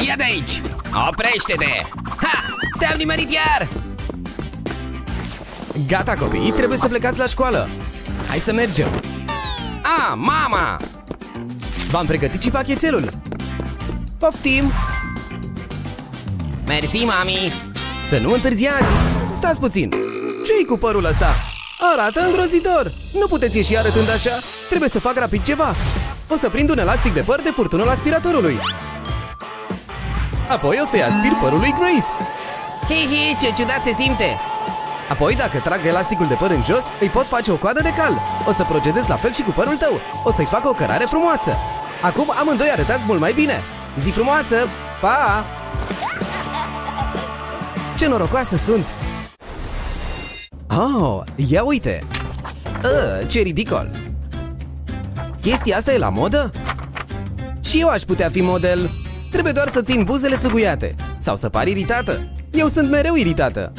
ia de aici! Oprește-te! Ha! Te-am nimerit iar! Gata, copii, trebuie să plecați la școală. Hai să mergem. A, mama! V-am pregătit și pachetelul. Poftim! Mersi, mami! Să nu întârziați! Stați puțin! Ce-i cu părul ăsta? Arată îngrozitor! Nu puteți ieși arătând așa! Trebuie să fac rapid ceva! O să prind un elastic de păr de furtunul aspiratorului. Apoi o să-i aspir părul lui Grace. Hi, hi, ce ciudat se simte! Apoi, dacă trag elasticul de păr în jos, îi pot face o coadă de cal. O să procedez la fel și cu părul tău. O să-i fac o cărare frumoasă. Acum amândoi arătați mult mai bine. Zi frumoasă! Pa! Ce norocoasă sunt! Oh, ia uite! Uh, ce ridicol! Chestia asta e la modă? Și eu aș putea fi model. Trebuie doar să țin buzele țuguiate. Sau să par iritată. Eu sunt mereu iritată.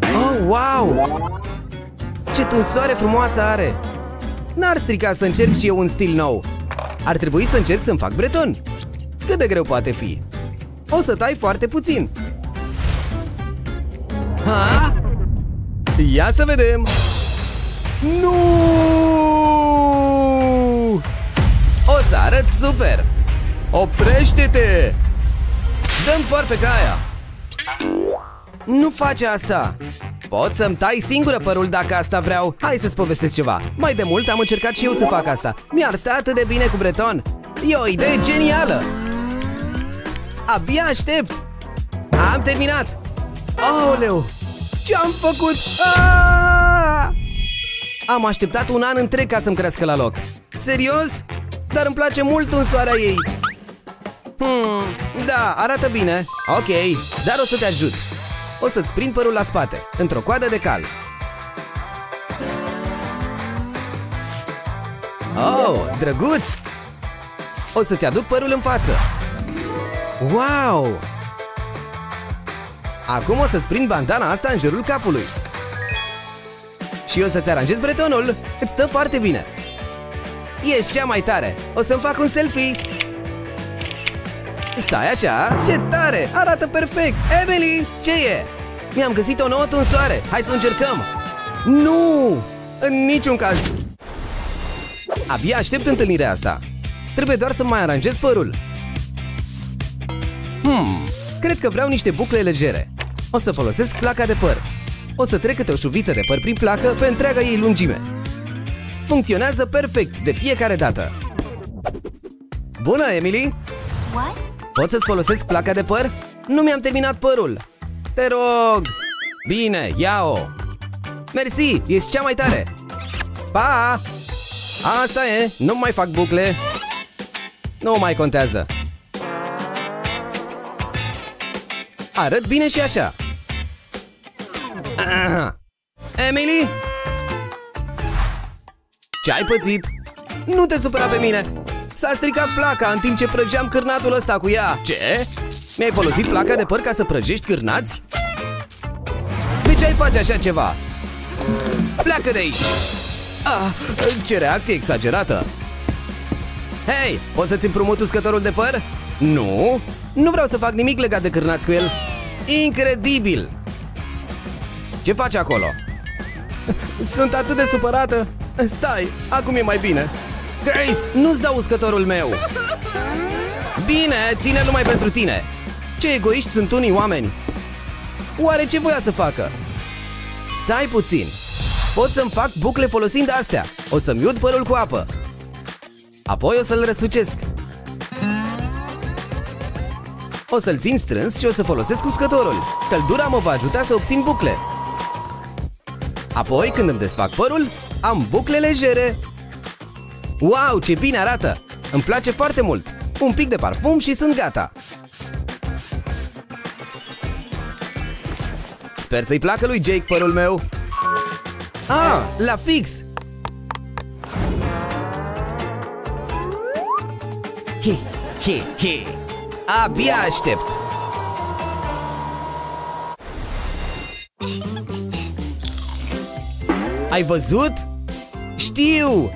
Oh, wow! Ce tunsoare frumoasă are! N-ar strica să încerc și eu un stil nou. Ar trebui să încerc să-mi fac breton. Cât de greu poate fi? O să tai foarte puțin. Ha? Ia să vedem! Nu! O să arăt super! Oprește-te! Dăm foarfe ca aia! Nu face asta! Pot să-mi tai singură părul dacă asta vreau Hai să-ți povestesc ceva Mai de mult am încercat și eu să fac asta Mi-ar sta atât de bine cu breton E o idee genială Abia aștept Am terminat Aoleu Ce-am făcut? Aaaa! Am așteptat un an întreg ca să-mi crească la loc Serios? Dar îmi place mult unsoarea ei. Hmm, da, arată bine. Ok, dar o să te ajut. O să-ți prind părul la spate Într-o coadă de cal. Oh, drăguț! O să-ți aduc părul în față. Wow! Acum o să-ți prind bandana asta în jurul capului. Și o să-ți aranjez bretonul. Îți stă foarte bine Ești cea mai tare. O să-mi fac un selfie. Stai așa, ce tare, arată perfect. Emily, ce e? Mi-am găsit o nouă tunsoare, hai să încercăm. Nu, în niciun caz. Abia aștept întâlnirea asta. Trebuie doar să mai aranjez părul. Hmm, cred că vreau niște bucle legere. O să folosesc placa de păr. O să trec câte o șuviță de păr prin placă pe întreaga ei lungime Funcționează perfect de fiecare dată Bună, Emily! What? Pot să-ți folosesc placa de păr? Nu mi-am terminat părul Te rog! Bine, ia-o! Mersi, ești cea mai tare! Pa! Asta e, nu mai fac bucle Nu mai contează Arăt bine și așa Aha. Emily? Ce ai pățit? Nu te supăra pe mine S-a stricat placa în timp ce prăjeam cârnatul ăsta cu ea Ce? Mi-ai folosit placa de păr ca să prăjești cârnați? De ce ai face așa ceva? Pleacă de aici! Ah, ce reacție exagerată! Hei, o să-ți împrumut uscătorul de păr? Nu, nu vreau să fac nimic legat de cârnați cu el Incredibil! Ce faci acolo? Sunt atât de supărată Stai, acum e mai bine. Grace, nu-ți dau uscătorul meu. Bine, ține numai pentru tine. Ce egoiști sunt unii oameni. Oare ce voia să facă? Stai puțin. Pot să-mi fac bucle folosind astea. O să-mi iud părul cu apă. Apoi o să-l răsucesc. O să-l țin strâns și o să folosesc uscătorul. Căldura mă va ajuta să obțin bucle Apoi, când îmi desfac părul, am bucle legere Wow, ce bine arată! Îmi place foarte mult! Un pic de parfum și sunt gata! Sper să-i placă lui Jake părul meu! Ah, la fix! Hi, hi, hi! Abia aștept! Ai văzut? Știu!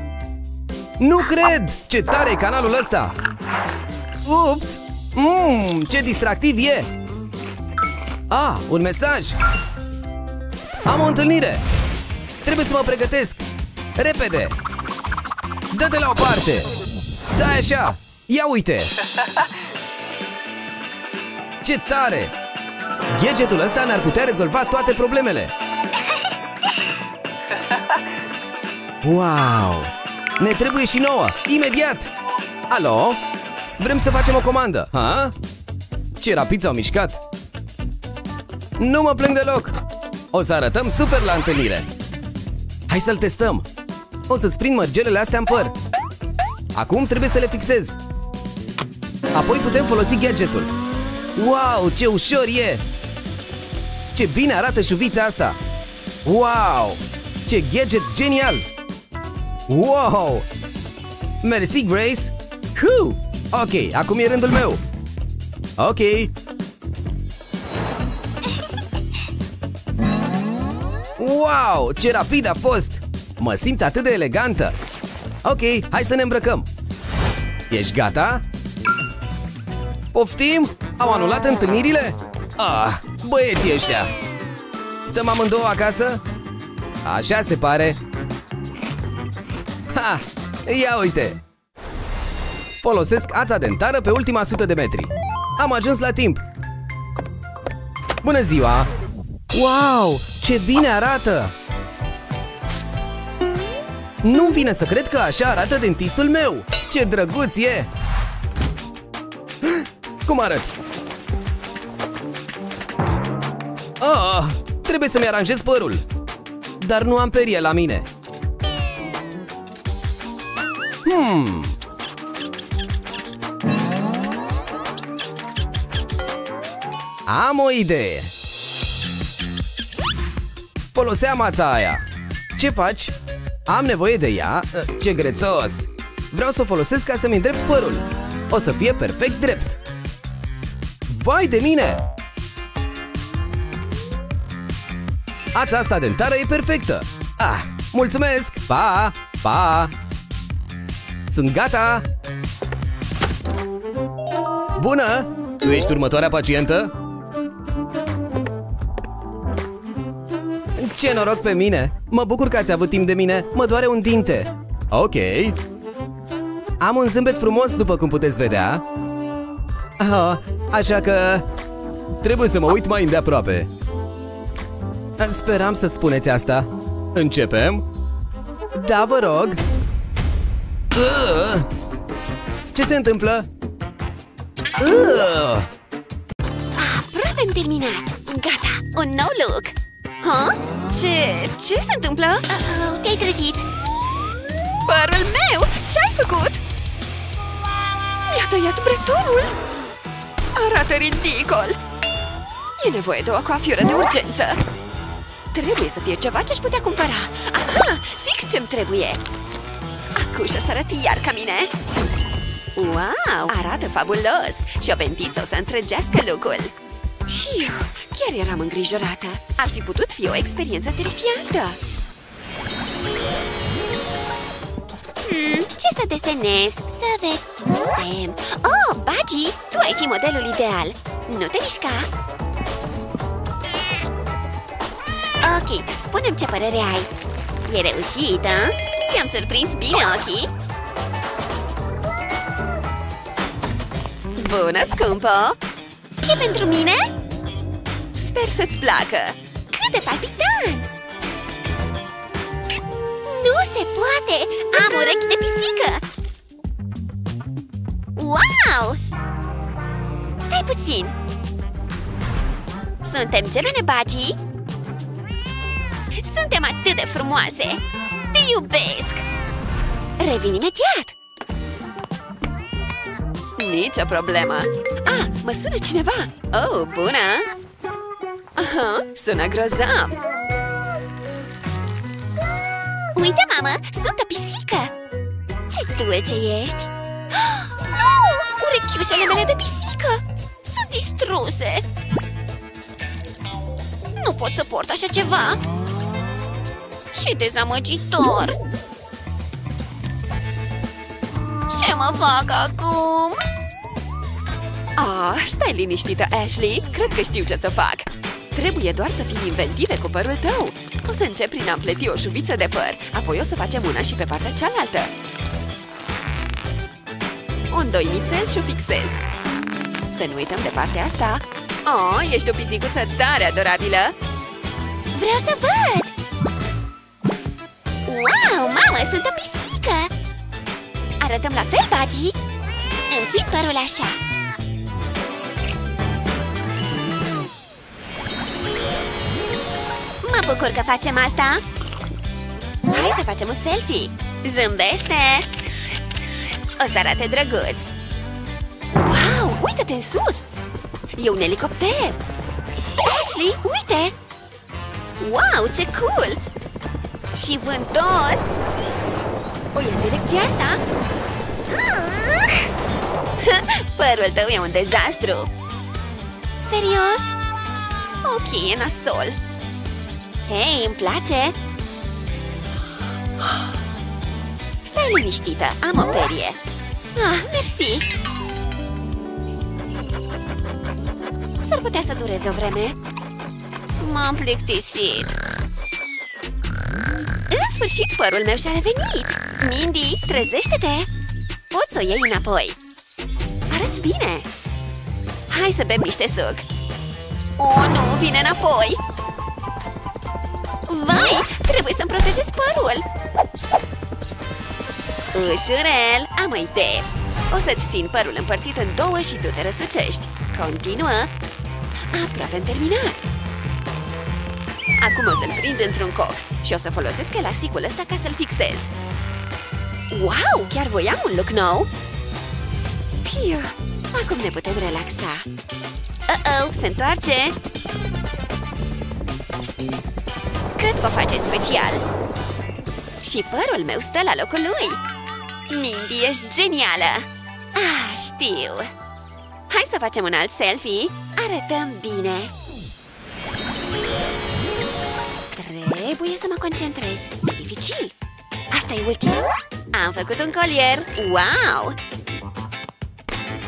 Nu cred! Ce tare e canalul ăsta! Ups! Mmm, ce distractiv e! Ah, un mesaj! Am o întâlnire! Trebuie să mă pregătesc! Repede! Dă-te la o parte! Stai așa! Ia uite! Ce tare! Gadgetul ăsta ne-ar putea rezolva toate problemele! Wow! Ne trebuie și nouă! Imediat! Alo? Vrem să facem o comandă, ha? Ce rapid s-au mișcat! Nu mă plâng deloc! O să arătăm super la întâlnire! Hai să-l testăm! O să-ți prind mărgelele astea în păr! Acum trebuie să le fixez! Apoi putem folosi gadgetul! Wow, ce ușor e! Ce bine arată șuvița asta! Wow! Ce gadget genial! Wow! Mersi, Grace! Hu! Ok, acum e rândul meu! Ok! Wow, ce rapid a fost! Mă simt atât de elegantă! Ok, hai să ne îmbrăcăm! Ești gata? Poftim? Au anulat întâlnirile? Ah, băieții ăștia! Stăm amândouă acasă? Așa se pare! Ha! Ia uite! Folosesc ața dentară pe ultima sută de metri. Am ajuns la timp! Bună ziua! Wow! Ce bine arată! Nu-mi vine să cred că așa arată dentistul meu! Ce drăguț e! Cum arăt? Oh, trebuie să-mi aranjez părul! Dar nu am perie la mine! Hmm... Am o idee! Foloseam ața aia! Ce faci? Am nevoie de ea? Ce grețos! Vreau să o folosesc ca să-mi îndrept părul! O să fie perfect drept! Vai de mine! Ața asta dentară e perfectă! Ah, mulțumesc! Pa! Pa! Sunt gata! Bună! Tu ești următoarea pacientă? Ce noroc pe mine! Mă bucur că ați avut timp de mine, mă doare un dinte Ok Am un zâmbet frumos, după cum puteți vedea oh, Așa că... Trebuie să mă uit mai îndeaproape Speram să spuneți asta Începem? Da, vă rog Ce se întâmplă? Aproape am terminat Gata, un nou look Ha? Ce? Ce se întâmplă? Uh-oh, te-ai trezit Părul meu! Ce-ai făcut? Mi-a tăiat bretonul Arată ridicol E nevoie de o coafiură de urgență Trebuie să fie ceva ce-aș putea cumpăra Aha, fix ce-mi trebuie Acușă să arăt iar ca mine. Wow, arată fabulos. Și o ventiță o să întregească lucrul Hiu, chiar eram îngrijorată. Ar fi putut fi o experiență terifiantă. Hmm, Ce să desenez? Să vedem. Oh, Bagi, tu ai fi modelul ideal. Nu te mișca. Ok, spunem ce părere ai E reușită? Ți-am surprins bine ochii? Bună, scumpă! E pentru mine? Sper să-ți placă! Cât de palpitant! Nu se poate! Am urechi de pisică! Wow! Stai puțin! Suntem gemene, Bagi? Suntem atât de frumoase! Te iubesc! Revin imediat! Nici o problemă! Ah, mă sună cineva! Oh, bună! Aha, sună grozav! Uite, mamă, sunt o pisică! Ce dulce ești! Nu! Urechiușele mele de pisică! Sunt distruse! Nu pot să port așa ceva! Ce dezamăgitor! Ce mă fac acum? Oh, stai liniștită, Ashley! Cred că știu ce să fac! Trebuie doar să fim inventive cu părul tău! O să încep prin a pleti o șuviță de păr, apoi o să facem una și pe partea cealaltă. Un doinițel și o fixez. Să nu uităm de partea asta. Oh, ești o pisicuță tare adorabilă! Vreau să văd! Wow, mamă, sunt o pisică! Arătăm la fel, Bagi? Îmi țin părul așa. Mă bucur că facem asta! Hai să facem un selfie! Zâmbește! O să arate drăguț! Wow, uite-te în sus! E un elicopter! Ashley, uite! Wow, ce cool! Și vântos! O ia în direcția asta? Părul tău e un dezastru! Serios? Ok, e nasol! Hei, îmi place! Stai liniștită, am o perie! Ah, mersi! S-ar putea să dureze o vreme M-am plictisit În sfârșit, părul meu și-a revenit Mindy, trezește-te! Poți să o iei înapoi Arăți bine! Hai să bem niște suc Oh, nu, vine înapoi! Vai, trebuie să-mi protejez părul! Ușurel, am o idee! O să-ți țin părul împărțit în două și tu te răsucești. Continuă! Aproape-am terminat! Acum o să-l prind într-un coc și o să folosesc elasticul ăsta ca să-l fixez. Wow, chiar voiam un look nou! Piu, acum ne putem relaxa. Uh-oh, se întoarce! Cred că o face special. Și părul meu stă la locul lui. Mindy, ești genială! Ah, știu! Hai să facem un alt selfie! Arătăm bine! Trebuie să mă concentrez. E dificil. Asta e ultimul. Am făcut un colier. Wow!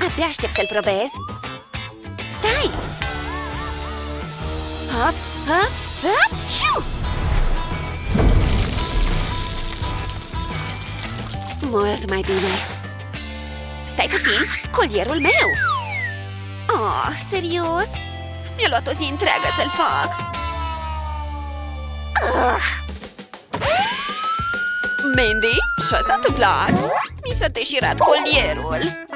Abia aștept să-l probez. Stai! Hop, hop, hop, ciu! Mult mai bine. Stai puțin, colierul meu! Oh, serios? Mi-a luat o zi întreagă să-l fac. Uh. Mandy, ce s-a întâmplat? Mi s-a deșirat colierul.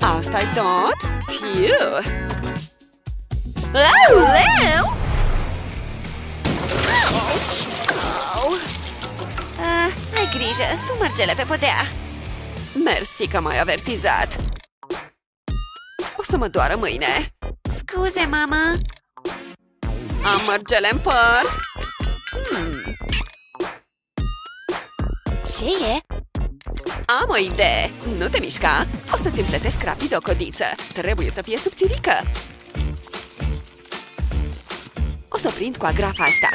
asta e tot? Piu! Aoleu! Ouch! Au! Uh, ai grijă, sunt mărgele pe podea. Mersi că m-ai avertizat. O să mă doară mâine. Scuze, mama. Am mărgele în păr. Hmm. Ce e? Am o idee! Nu te mișca! O să-ți împletesc rapid o codiță. Trebuie să fie subțirică. O să o prind cu agrafa asta.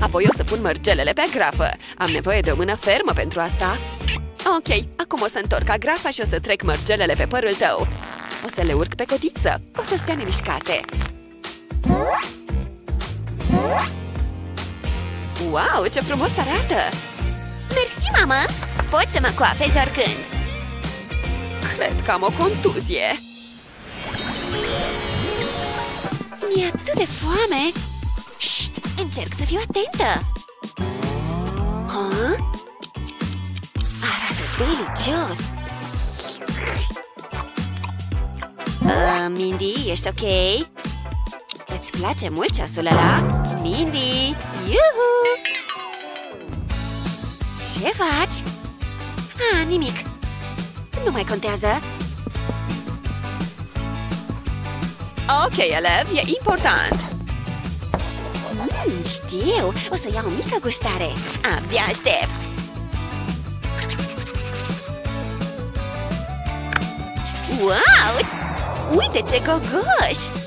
Apoi o să pun mărgelele pe agrafă. Am nevoie de o mână fermă pentru asta. Ok, acum o să întorc agrafa și o să trec mărgelele pe părul tău. O să le urc pe codiță. O să stea nemișcate. Wow, ce frumos arată! Mersi, mamă! Poți să mă coafezi oricând! Cred că am o contuzie! Mi-e atât de foame! Șt, încerc să fiu atentă! Ha? Arată delicios! Uh, Mindy, ești ok? Îți place mult ceasul ăla? Mindy! Iuhu! Ce faci? Ah, nimic Nu mai contează Ok, elev, e important mm, Știu, o să iau o mică gustare Abia aștept Wow! Uite ce gogoș!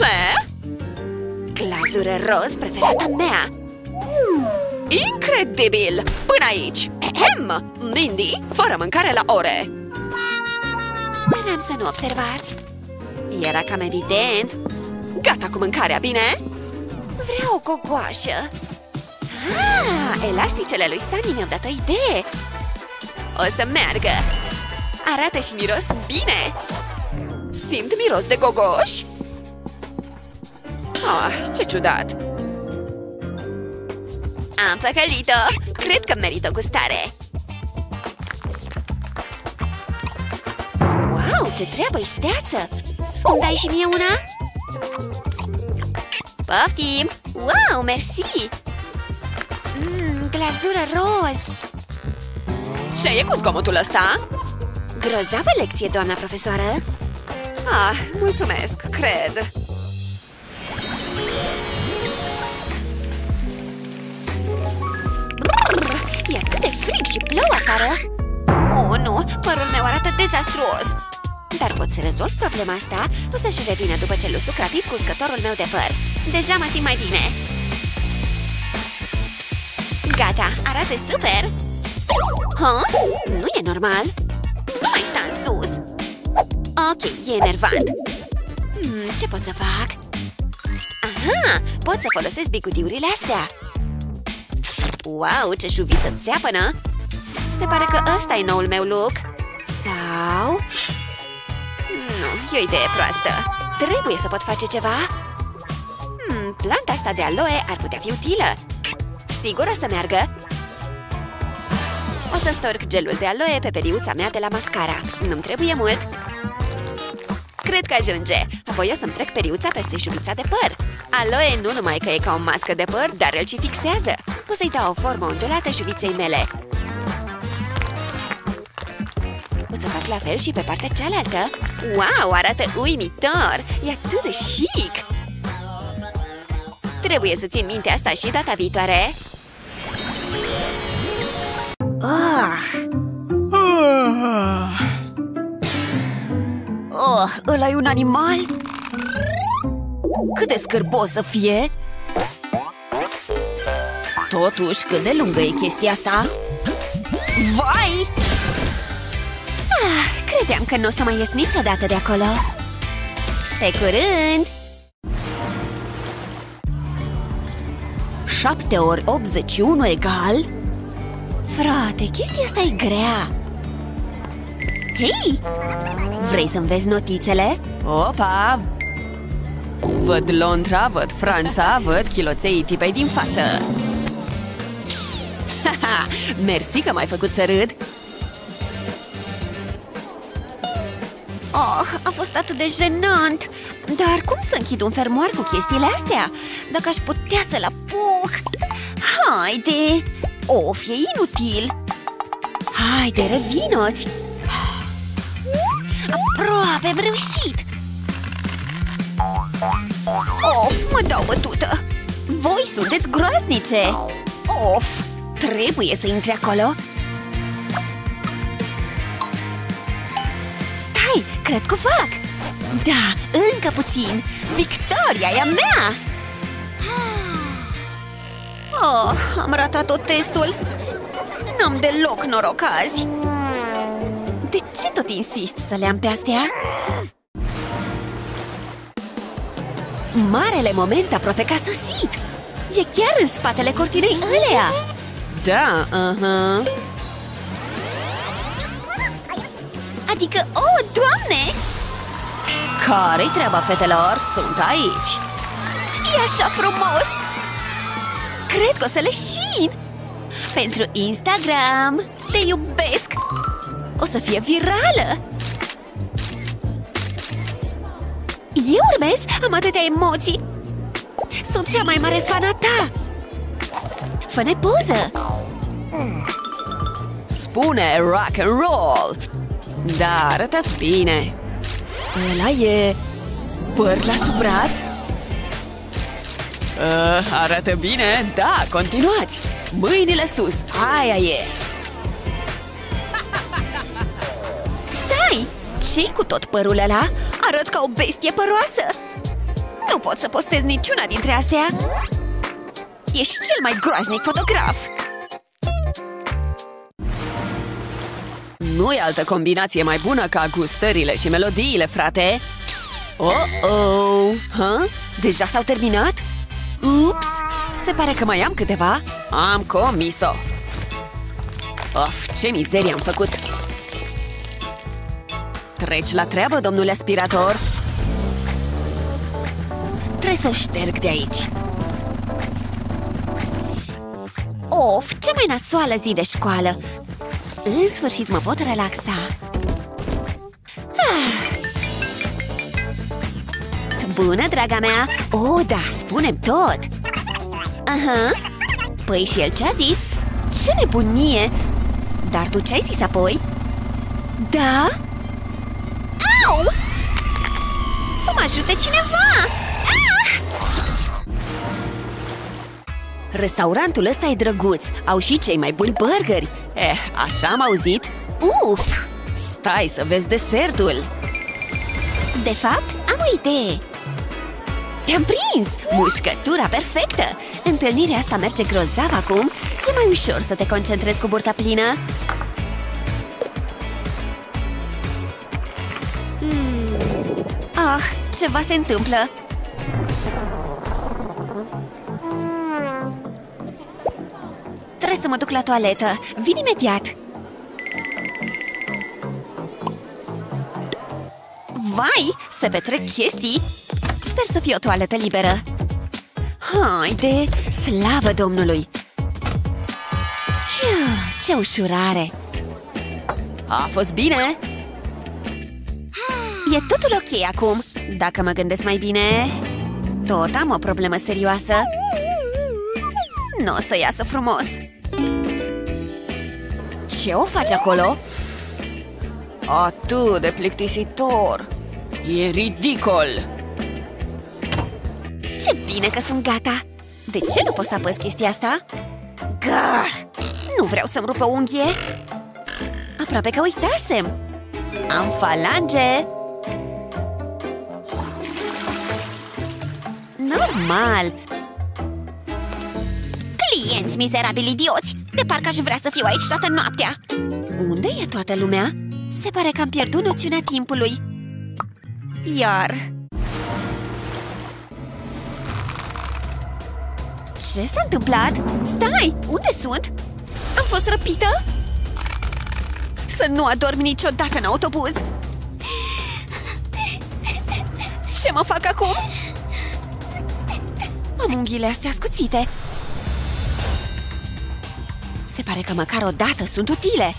Ce? Glazură roz preferata mea Incredibil! Până aici! Ahem! Mindy, fără mâncare la ore! Speram să nu observați Era cam evident Gata cu mâncarea, bine? Vreau o gogoașă Ah, elasticele lui Sunny mi-au dat o idee O să meargă Arată și miros bine Simt miros de gogoș Ah, ce ciudat Am păcălit-o Cred că merită o gustare Wow, ce treabă isteață Îmi dai și mie una? Poftim! Wow, mersi! Mmm, glazură roz! Ce e cu zgomotul ăsta? Grozavă lecție, doamna profesoară! Ah, mulțumesc, cred! E atât de frig și plouă afară! Oh, nu! Părul meu arată dezastruos! Dar pot să rezolv problema asta O să-și revină după ce l usuc rapid cu uscătorul meu de păr Deja mă simt mai bine Gata, arată super! Ha? Nu e normal! Nu mai sta în sus! Ok, e enervant hmm, Ce pot să fac? Aha, pot să folosesc bigudiurile astea Wow, ce șuviță țeapănă! Se pare că ăsta e noul meu look. Sau... Nu, e o idee proastă. Trebuie să pot face ceva. Hmm, Planta asta de aloe ar putea fi utilă. Sigur o să meargă. O să storc gelul de aloe pe periuța mea de la mascara. Nu-mi trebuie mult Cred că ajunge. Apoi o să-mi trec periuța peste șuvița de păr. Aloe nu numai că e ca o mască de păr, dar îl și fixează. O să-i dau o formă ondulată șuviței mele. O să fac la fel și pe partea cealaltă. Wow, arată uimitor! E atât de chic! Trebuie să țin minte asta și data viitoare. Oh! Oh, ăla e un animal? Cât de scârbos să fie? Totuși, cât de lungă e chestia asta? Vai! Ah, credeam că nu o să mai ies niciodată de acolo Pe curând! 7 ori 81 egal? Frate, chestia asta e grea Hei! Vrei să-mi vezi notițele? Opa! Văd Londra, văd Franța, văd chiloței tipei din față Haha, mersi că m-ai făcut să râd Oh, a fost atât de jenant Dar cum să închid un fermoar cu chestiile astea? Dacă aș putea să-l apuc Haide! Of, e inutil Haide, revinoți! Aproape am reușit! Of, mă dau bătută! Voi sunteți groaznice! Of, trebuie să intri acolo! Stai, cred că fac! Da, încă puțin! Victoria e a mea! Oh, am ratat tot testul! N-am deloc noroc azi! De ce tot insist să le am pe astea? Marele moment aproape că a sosit! E chiar în spatele cortinei ălea! Da, uh-huh. Adică, oh, doamne! Care-i treaba, fetelor? Sunt aici! E așa frumos! Cred că o să leșin! Pentru Instagram! Te iubesc! O să fie virală! Eu urmez? Am atâtea emoții! Sunt cea mai mare fana ta! Fă-ne poză! Spune rock and roll! Da, arătați bine! Ăla e... Păr la sub braț? Uh, arată bine? Da, continuați! Mâinile sus, aia e! Ce cu tot părul ăla? Arăt ca o bestie păroasă! Nu pot să postez niciuna dintre astea! Ești cel mai groaznic fotograf! Nu e altă combinație mai bună ca gustările și melodiile, frate! Oh-oh! Ha? Deja s-au terminat? Ups! Se pare că mai am câteva. Am comis-o! Of, ce mizerie am făcut! Treci la treabă, domnule aspirator! Trebuie să o șterg de aici. Of, ce mai nasoală zi de școală! În sfârșit mă pot relaxa. Ah. Bună, draga mea! Oh, da, spunem tot! Aha! Păi și el ce-a zis? Ce nebunie! Dar tu ce ai zis apoi? Da? Au! Să mă ajute cineva! Ah! Restaurantul ăsta e drăguț. Au și cei mai buni burgeri. Eh, așa am auzit. Uf! Stai să vezi desertul. De fapt, am o idee. Te-am prins! Mușcătura perfectă! Întâlnirea asta merge grozav acum. E mai ușor să te concentrezi cu burta plină. Ceva se întâmplă. Trebuie să mă duc la toaletă. Vin imediat. Vai, se petrec chestii! Sper să fie o toaletă liberă. Haide, slavă Domnului! Hiu, ce ușurare! A fost bine! E totul ok acum. Dacă mă gândesc mai bine, tot am o problemă serioasă. Nu o să iasă frumos. Ce o faci acolo? Atât de plictisitor! E ridicol! Ce bine că sunt gata! De ce nu pot să apăs chestia asta? Gah! Nu vreau să-mi rup o unghie! Aproape că uitasem! Am falange! Normal! Clienți mizerabili idioți! De parcă aș vrea să fiu aici toată noaptea! Unde e toată lumea? Se pare că am pierdut noțiunea timpului. Iar... Ce s-a întâmplat? Stai! Unde sunt? Am fost răpită? Să nu adorm niciodată în autobuz! Ce mă fac acum? Am unghiile astea scuțite Se pare că măcar o dată sunt utile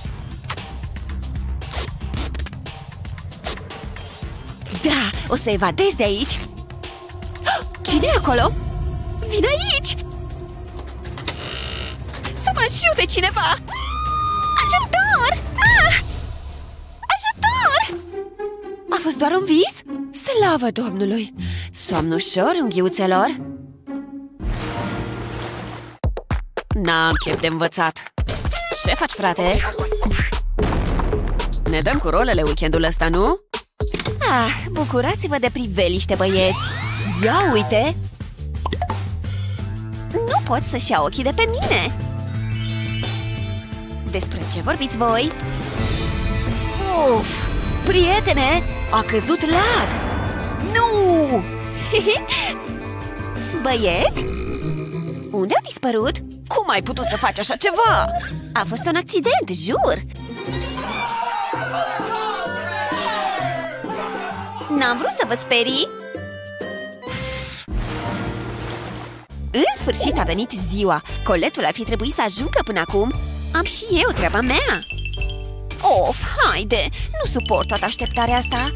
Da, o să evadez de aici cine e acolo? Vin aici! Să mă ajute cineva! Ajutor! Ah! Ajutor! A fost doar un vis? Slavă Domnului! Somn ușor, unghiuțelor! N-am chef de învățat. Ce faci, frate? Ne dăm cu rolele weekendul ăsta, nu? Ah, bucurați-vă de priveliște, băieți! Ia uite! Nu pot să-și ia ochii de pe mine! Despre ce vorbiți voi? Uf! Prietene! A căzut lat! Nu! Băieți? Unde au dispărut? Cum ai putut să faci așa ceva? A fost un accident, jur! N-am vrut să vă sperii! În sfârșit a venit ziua! Coletul ar fi trebuit să ajungă până acum! Am și eu treaba mea! Of, haide! Nu suport toată așteptarea asta!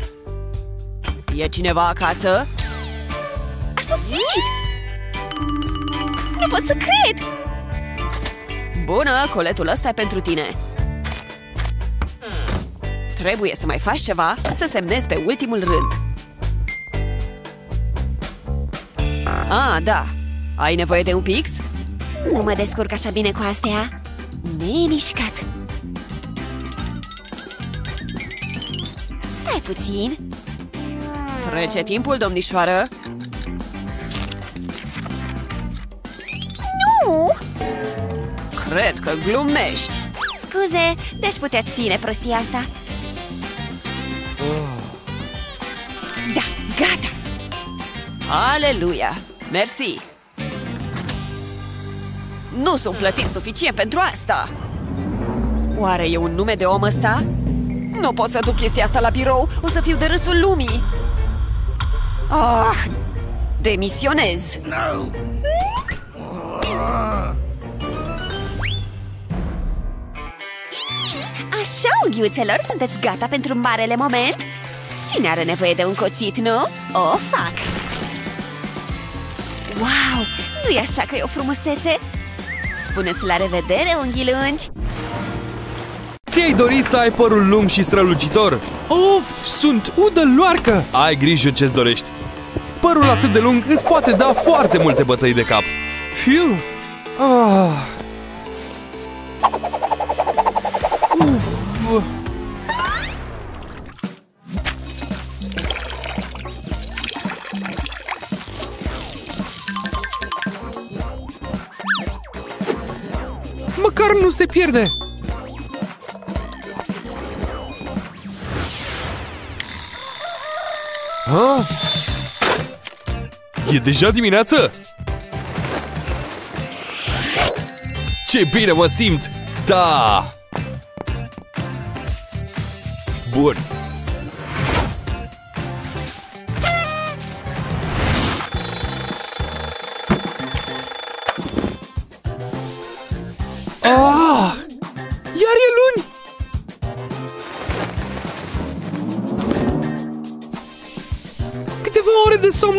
E cineva acasă? A sosit! Nu pot să cred! Bună, coletul ăsta e pentru tine! Trebuie să mai faci ceva să semnezi pe ultimul rând. Ah, da. Ai nevoie de un pix? Nu mă descurc așa bine cu astea. Nemișcat. Stai puțin. Trece timpul, domnișoară. Nu! Cred că glumești Scuze, te-aș putea ține prostia asta Da, gata Aleluia! Mersi! Nu sunt plătit suficient pentru asta! Oare e un nume de om ăsta? Nu pot să duc chestia asta la birou, o să fiu de râsul lumii! Ah! Demisionez! Așa, ughiuțelor, sunteți gata pentru marele moment? Cine are nevoie de un coțit, nu? O fac! Wow! nu e așa că e o frumusețe? Spuneți la revedere, unghii lungi! Ți-ai dori să ai părul lung și strălucitor? Of, sunt udă loarcă! Ai grijă ce-ți dorești. Părul atât de lung îți poate da foarte multe bătăi de cap. Fiu! Ah. Uf! Se pierde! Ha? E deja dimineață? Ce bine mă simt! Da! Bun.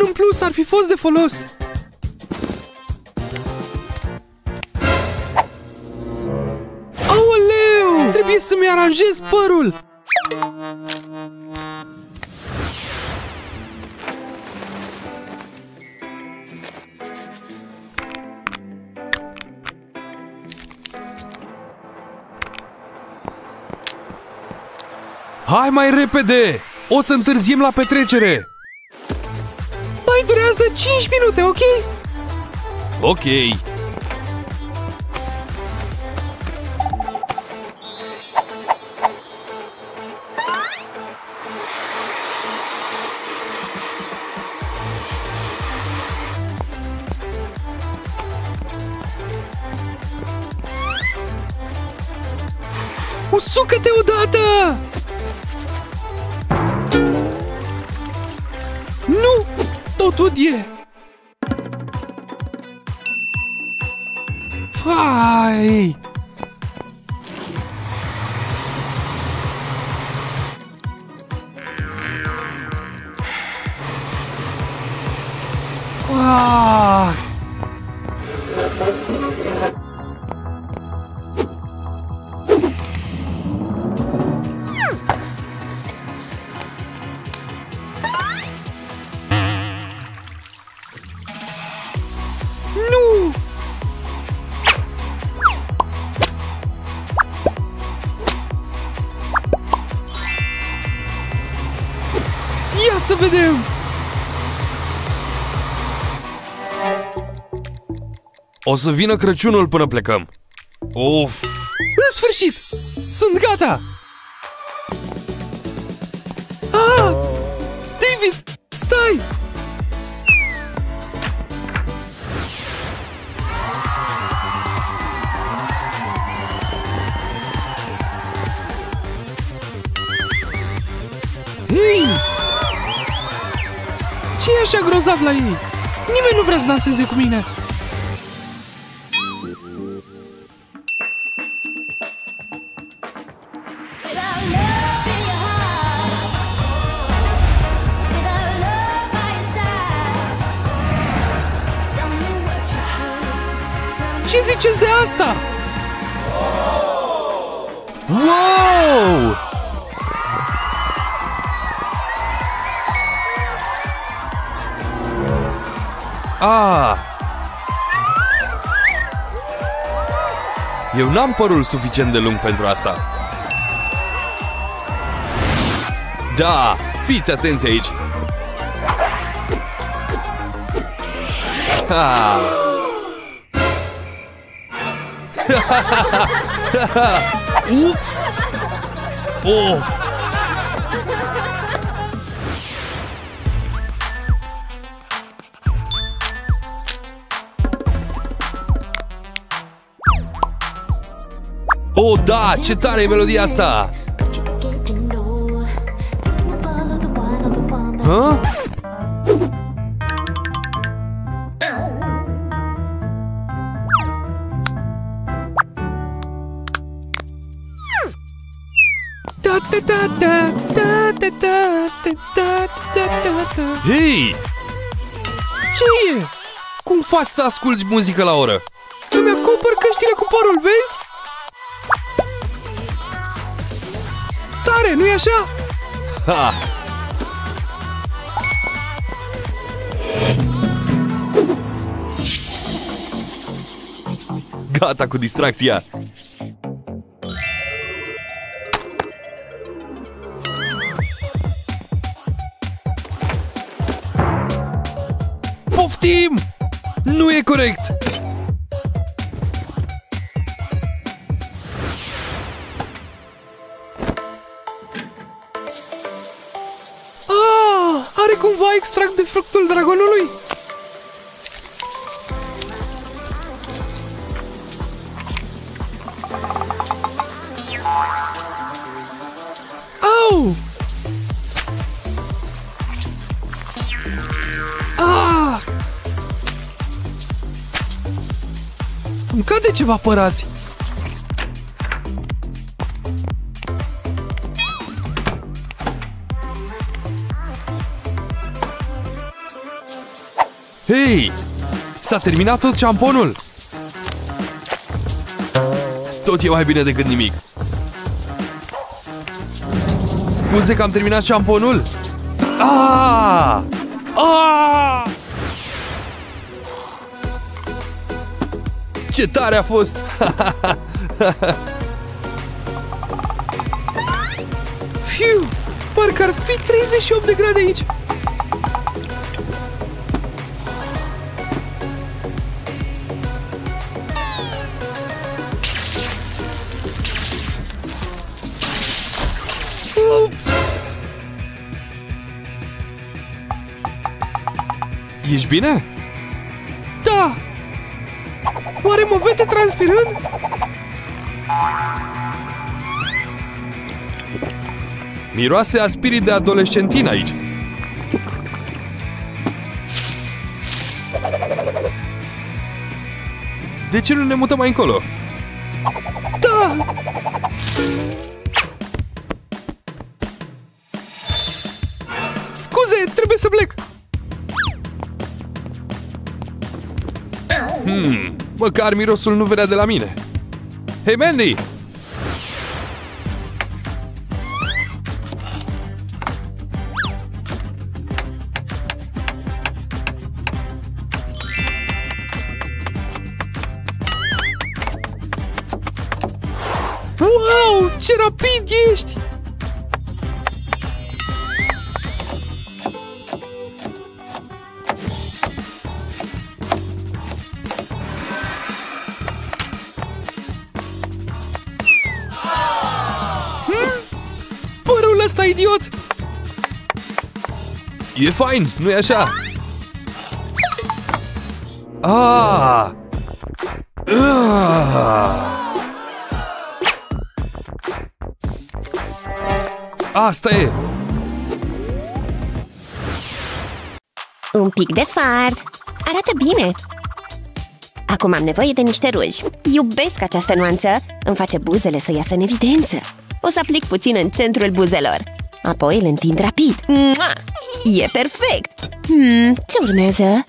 În plus ar fi fost de folos. Aoleu! Trebuie să-mi aranjez părul! Hai mai repede! O să întârziem la petrecere! Mai durează 5 minute, ok? Ok. O să vină Crăciunul până plecăm. Uf! În sfârșit! Sunt gata! Ah! David! Stai! Hei! ce e așa grozav la ei? Nimeni nu vrea să danseze cu mine! Asta? Wow! Ah! Eu n-am părul suficient de lung pentru asta. Da! Fiți atenți aici! Ha! Ups! Of! Oh, da! Ce tare e melodia asta! Hă? Hei! Ce e? Cum faci să asculti muzică la oră? Îmi acopăr căștile cu părul, vezi? Tare, nu-i așa? Ha! Gata cu distracția! Îmi cade ceva părazi. Hei! S-a terminat tot șamponul! Tot e mai bine decât nimic. Scuze că am terminat șamponul? Ah! Ah! Ce tare a fost! Fiu! Parcă ar fi 38 de grade aici. Ups! Ești bine? Vede transpirând? Miroase a spirit de adolescentin aici. De ce nu ne mutăm mai încolo? Da! Scuze, trebuie să plec. Măcar mirosul nu venea de la mine. Hei, Mandy! Wow, ce rapid ești! E fain, nu-i așa? Ah! Ah! Asta e! Un pic de fard. Arată bine. Acum am nevoie de niște ruji. Iubesc această nuanță. Îmi face buzele să iasă în evidență. O să aplic puțin în centrul buzelor. Apoi îl întind rapid. Mua! E perfect! Hmm, ce urmează?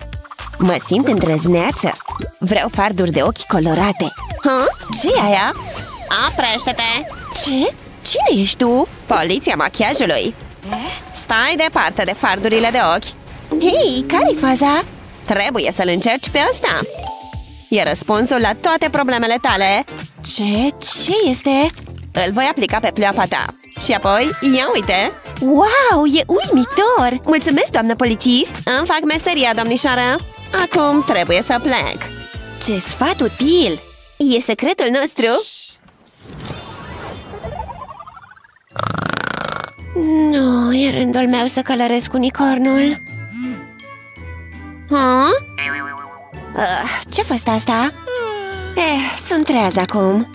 Mă simt îndrăzneață. Vreau farduri de ochi colorate. Ha? ce e aia? Oprește-te! Ce? Cine ești tu? Poliția machiajului. Stai departe de fardurile de ochi. Hei, care-i faza? Trebuie să-l încerci pe ăsta. E răspunsul la toate problemele tale. Ce? Ce este? Îl voi aplica pe pleoapa ta. Și apoi, ia uite! Wow, e uimitor! Mulțumesc, doamnă polițist! Îmi fac meseria, domnișoară! Acum trebuie să plec. Ce sfat util! E secretul nostru? Nu, e rândul meu să călăresc unicornul Ha? Uh, ce-a fost asta? Eh, sunt treaz acum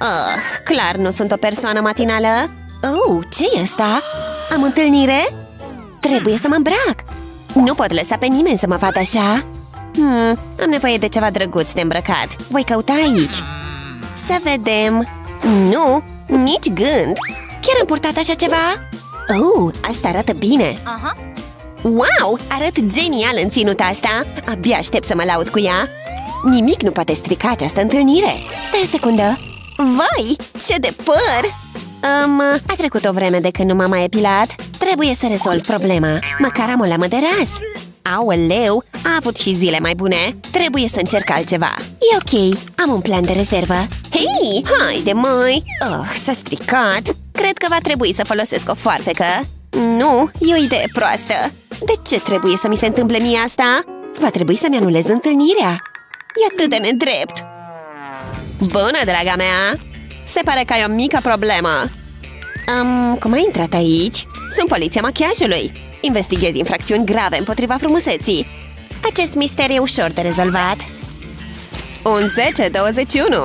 uh, Clar nu sunt o persoană matinală Oh, ce e asta? Am întâlnire? Trebuie să mă îmbrac. Nu pot lăsa pe nimeni să mă vadă așa. Hmm, Am nevoie de ceva drăguț de îmbrăcat. Voi căuta aici. Să vedem. Nu, nici gând. Chiar am purtat așa ceva? Oh, asta arată bine. Wow, arăt genial în ținuta asta. Abia aștept să mă laud cu ea. Nimic nu poate strica această întâlnire. Stai o secundă. Vai, ce de păr! Um, a trecut o vreme de când nu m-am mai epilat. Trebuie să rezolv problema. Măcar am o lamă de ras. Aoleu, a avut și zile mai bune. Trebuie să încerc altceva. E ok, am un plan de rezervă. Hei, haide măi oh, S-a stricat. Cred că va trebui să folosesc o foarfecă. Nu, e o idee proastă. De ce trebuie să mi se întâmple mie asta? Va trebui să-mi anulez întâlnirea. E atât de nedrept. Bună, draga mea! Se pare că ai o mică problemă. Um, Cum ai intrat aici? Sunt poliția machiajului. Investighez infracțiuni grave împotriva frumuseții. Acest mister e ușor de rezolvat. Un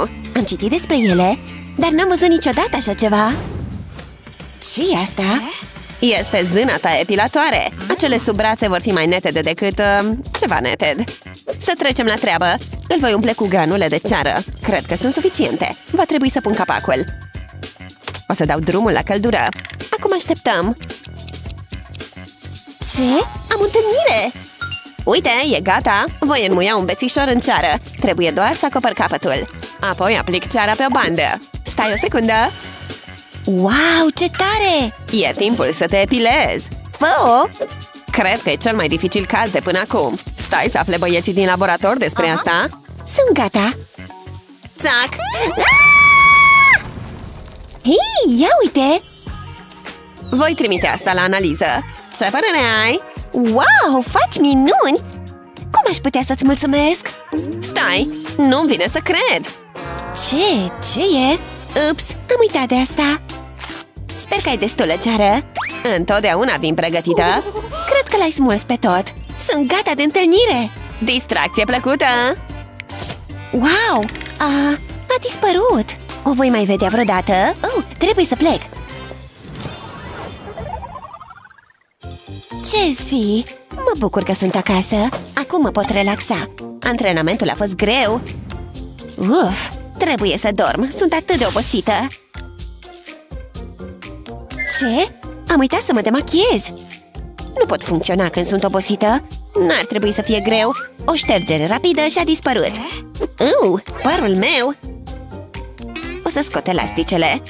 10-21 Am citit despre ele, dar n-am văzut niciodată așa ceva. Ce e asta? Este zâna ta epilatoare. Acele sub brațe vor fi mai netede decât uh, ceva neted. Să trecem la treabă Îl voi umple cu granule de ceară Cred că sunt suficiente Va trebui să pun capacul O să dau drumul la căldură Acum așteptăm Ce? Am întâlnire! Uite, e gata! Voi înmuia un bețișor în ceară Trebuie doar să acopăr capătul Apoi aplic ceara pe o bandă Stai o secundă Wow, ce tare! E timpul să te epilezi! Fă-o! Cred că e cel mai dificil caz de până acum Stai să afle băieții din laborator despre Aha. asta Sunt gata! Țac! Ah! Hei, ia uite! Voi trimite asta la analiză Ce părere ai? Wow, faci minuni! Cum aș putea să-ți mulțumesc? Stai, nu-mi vine să cred! Ce? Ce e? Ups, am uitat de asta Sper că ai destulă ceară Întotdeauna vin pregătită Cred că l-ai smuls pe tot Sunt gata de întâlnire Distracție plăcută Wow! A, a dispărut. O voi mai vedea vreodată? Oh, trebuie să plec. Chelsea, mă bucur că sunt acasă. Acum mă pot relaxa. Antrenamentul a fost greu. Uf, trebuie să dorm. Sunt atât de obosită. Ce? Am uitat să mă demachiez. Nu pot funcționa când sunt obosită N-ar trebui să fie greu. O ștergere rapidă și a dispărut. Uh, părul meu. O să scot elasticele.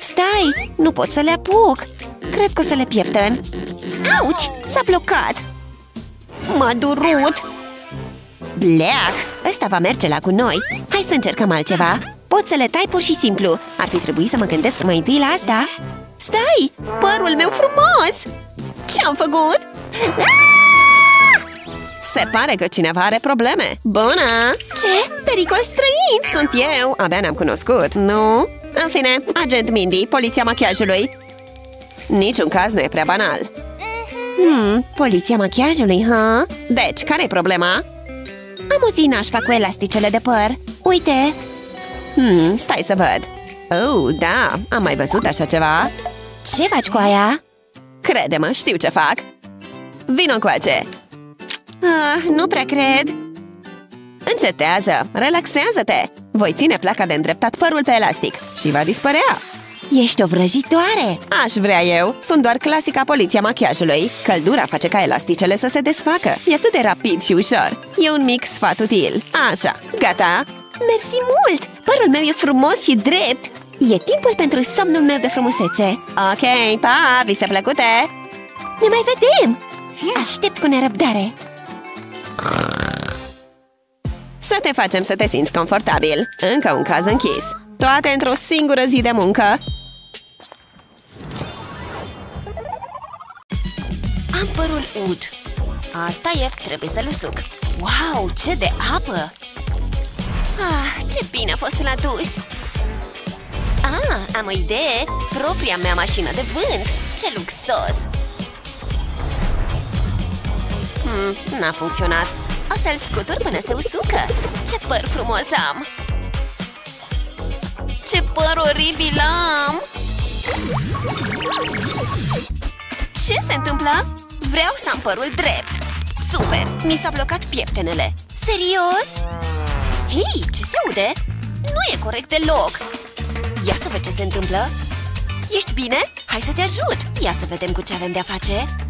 Stai, nu pot să le apuc. Cred că o să le pieptăn Auci, s-a blocat. M-a durut. Bleach, ăsta va merge la cu noi Hai să încercăm altceva. Pot să le tai pur și simplu. Ar fi trebuit să mă gândesc mai întâi la asta. Stai, părul meu frumos. Ce-am făcut? Ah! Se pare că cineva are probleme Bună! Ce? Pericol străin! Sunt eu! Abia ne-am cunoscut, nu? În fine, agent Mindy, poliția machiajului Niciun caz nu e prea banal Hmm, poliția machiajului, ha? Deci, care e problema? Am o zi nașpa cu elasticele de păr Uite! Hmm, stai să văd Oh, da, am mai văzut așa ceva Ce faci cu aia? Crede-mă, știu ce fac Vino încoace ah, Nu prea cred Încetează, relaxează-te Voi ține placa de îndreptat părul pe elastic Și va dispărea Ești o vrăjitoare! Aș vrea eu! Sunt doar clasica poliția machiajului. Căldura face ca elasticele să se desfacă. E atât de rapid și ușor. E un mic sfat util. Așa, gata? Mersi mult! Părul meu e frumos și drept! E timpul pentru somnul meu de frumusețe. Ok, pa! Vise plăcute! Ne mai vedem! Aștept cu nerăbdare! Să te facem să te simți confortabil. Încă un caz închis. Toate într-o singură zi de muncă. Am părul ud Asta e, trebuie să-l usuc Wow, ce de apă! Ah, ce bine a fost la duș! Ah, am o idee! Propria mea mașină de vânt! Ce luxos! Hmm, n-a funcționat. O să-l scutur până se usucă. Ce păr frumos am! Ce păr oribil am! Ce se întâmplă? Vreau să am părul drept! Super! Mi s-a blocat pieptenele! Serios? Hei, ce se aude? Nu e corect deloc! Ia să văd ce se întâmplă! Ești bine? Hai să te ajut! Ia să vedem cu ce avem de-a face!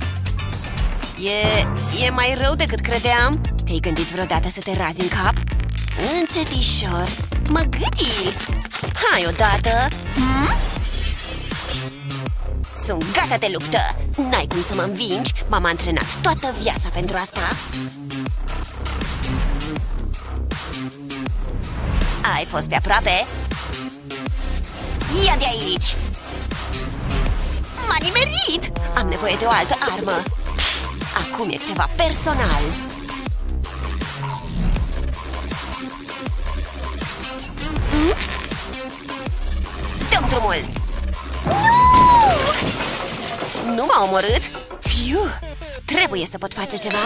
E... e mai rău decât credeam! Te-ai gândit vreodată să te razi în cap? Încetișor! Mă gândi! Hai odată! Hmm? Sunt gata de luptă! N-ai cum să mă învingi! M-am antrenat toată viața pentru asta! Ai fost pe aproape? Ia de aici! M-a nimerit! Am nevoie de o altă armă! Acum e ceva personal! Ups! Dăm drumul! Nu! Nu m-a omorât? Fiu! Trebuie să pot face ceva!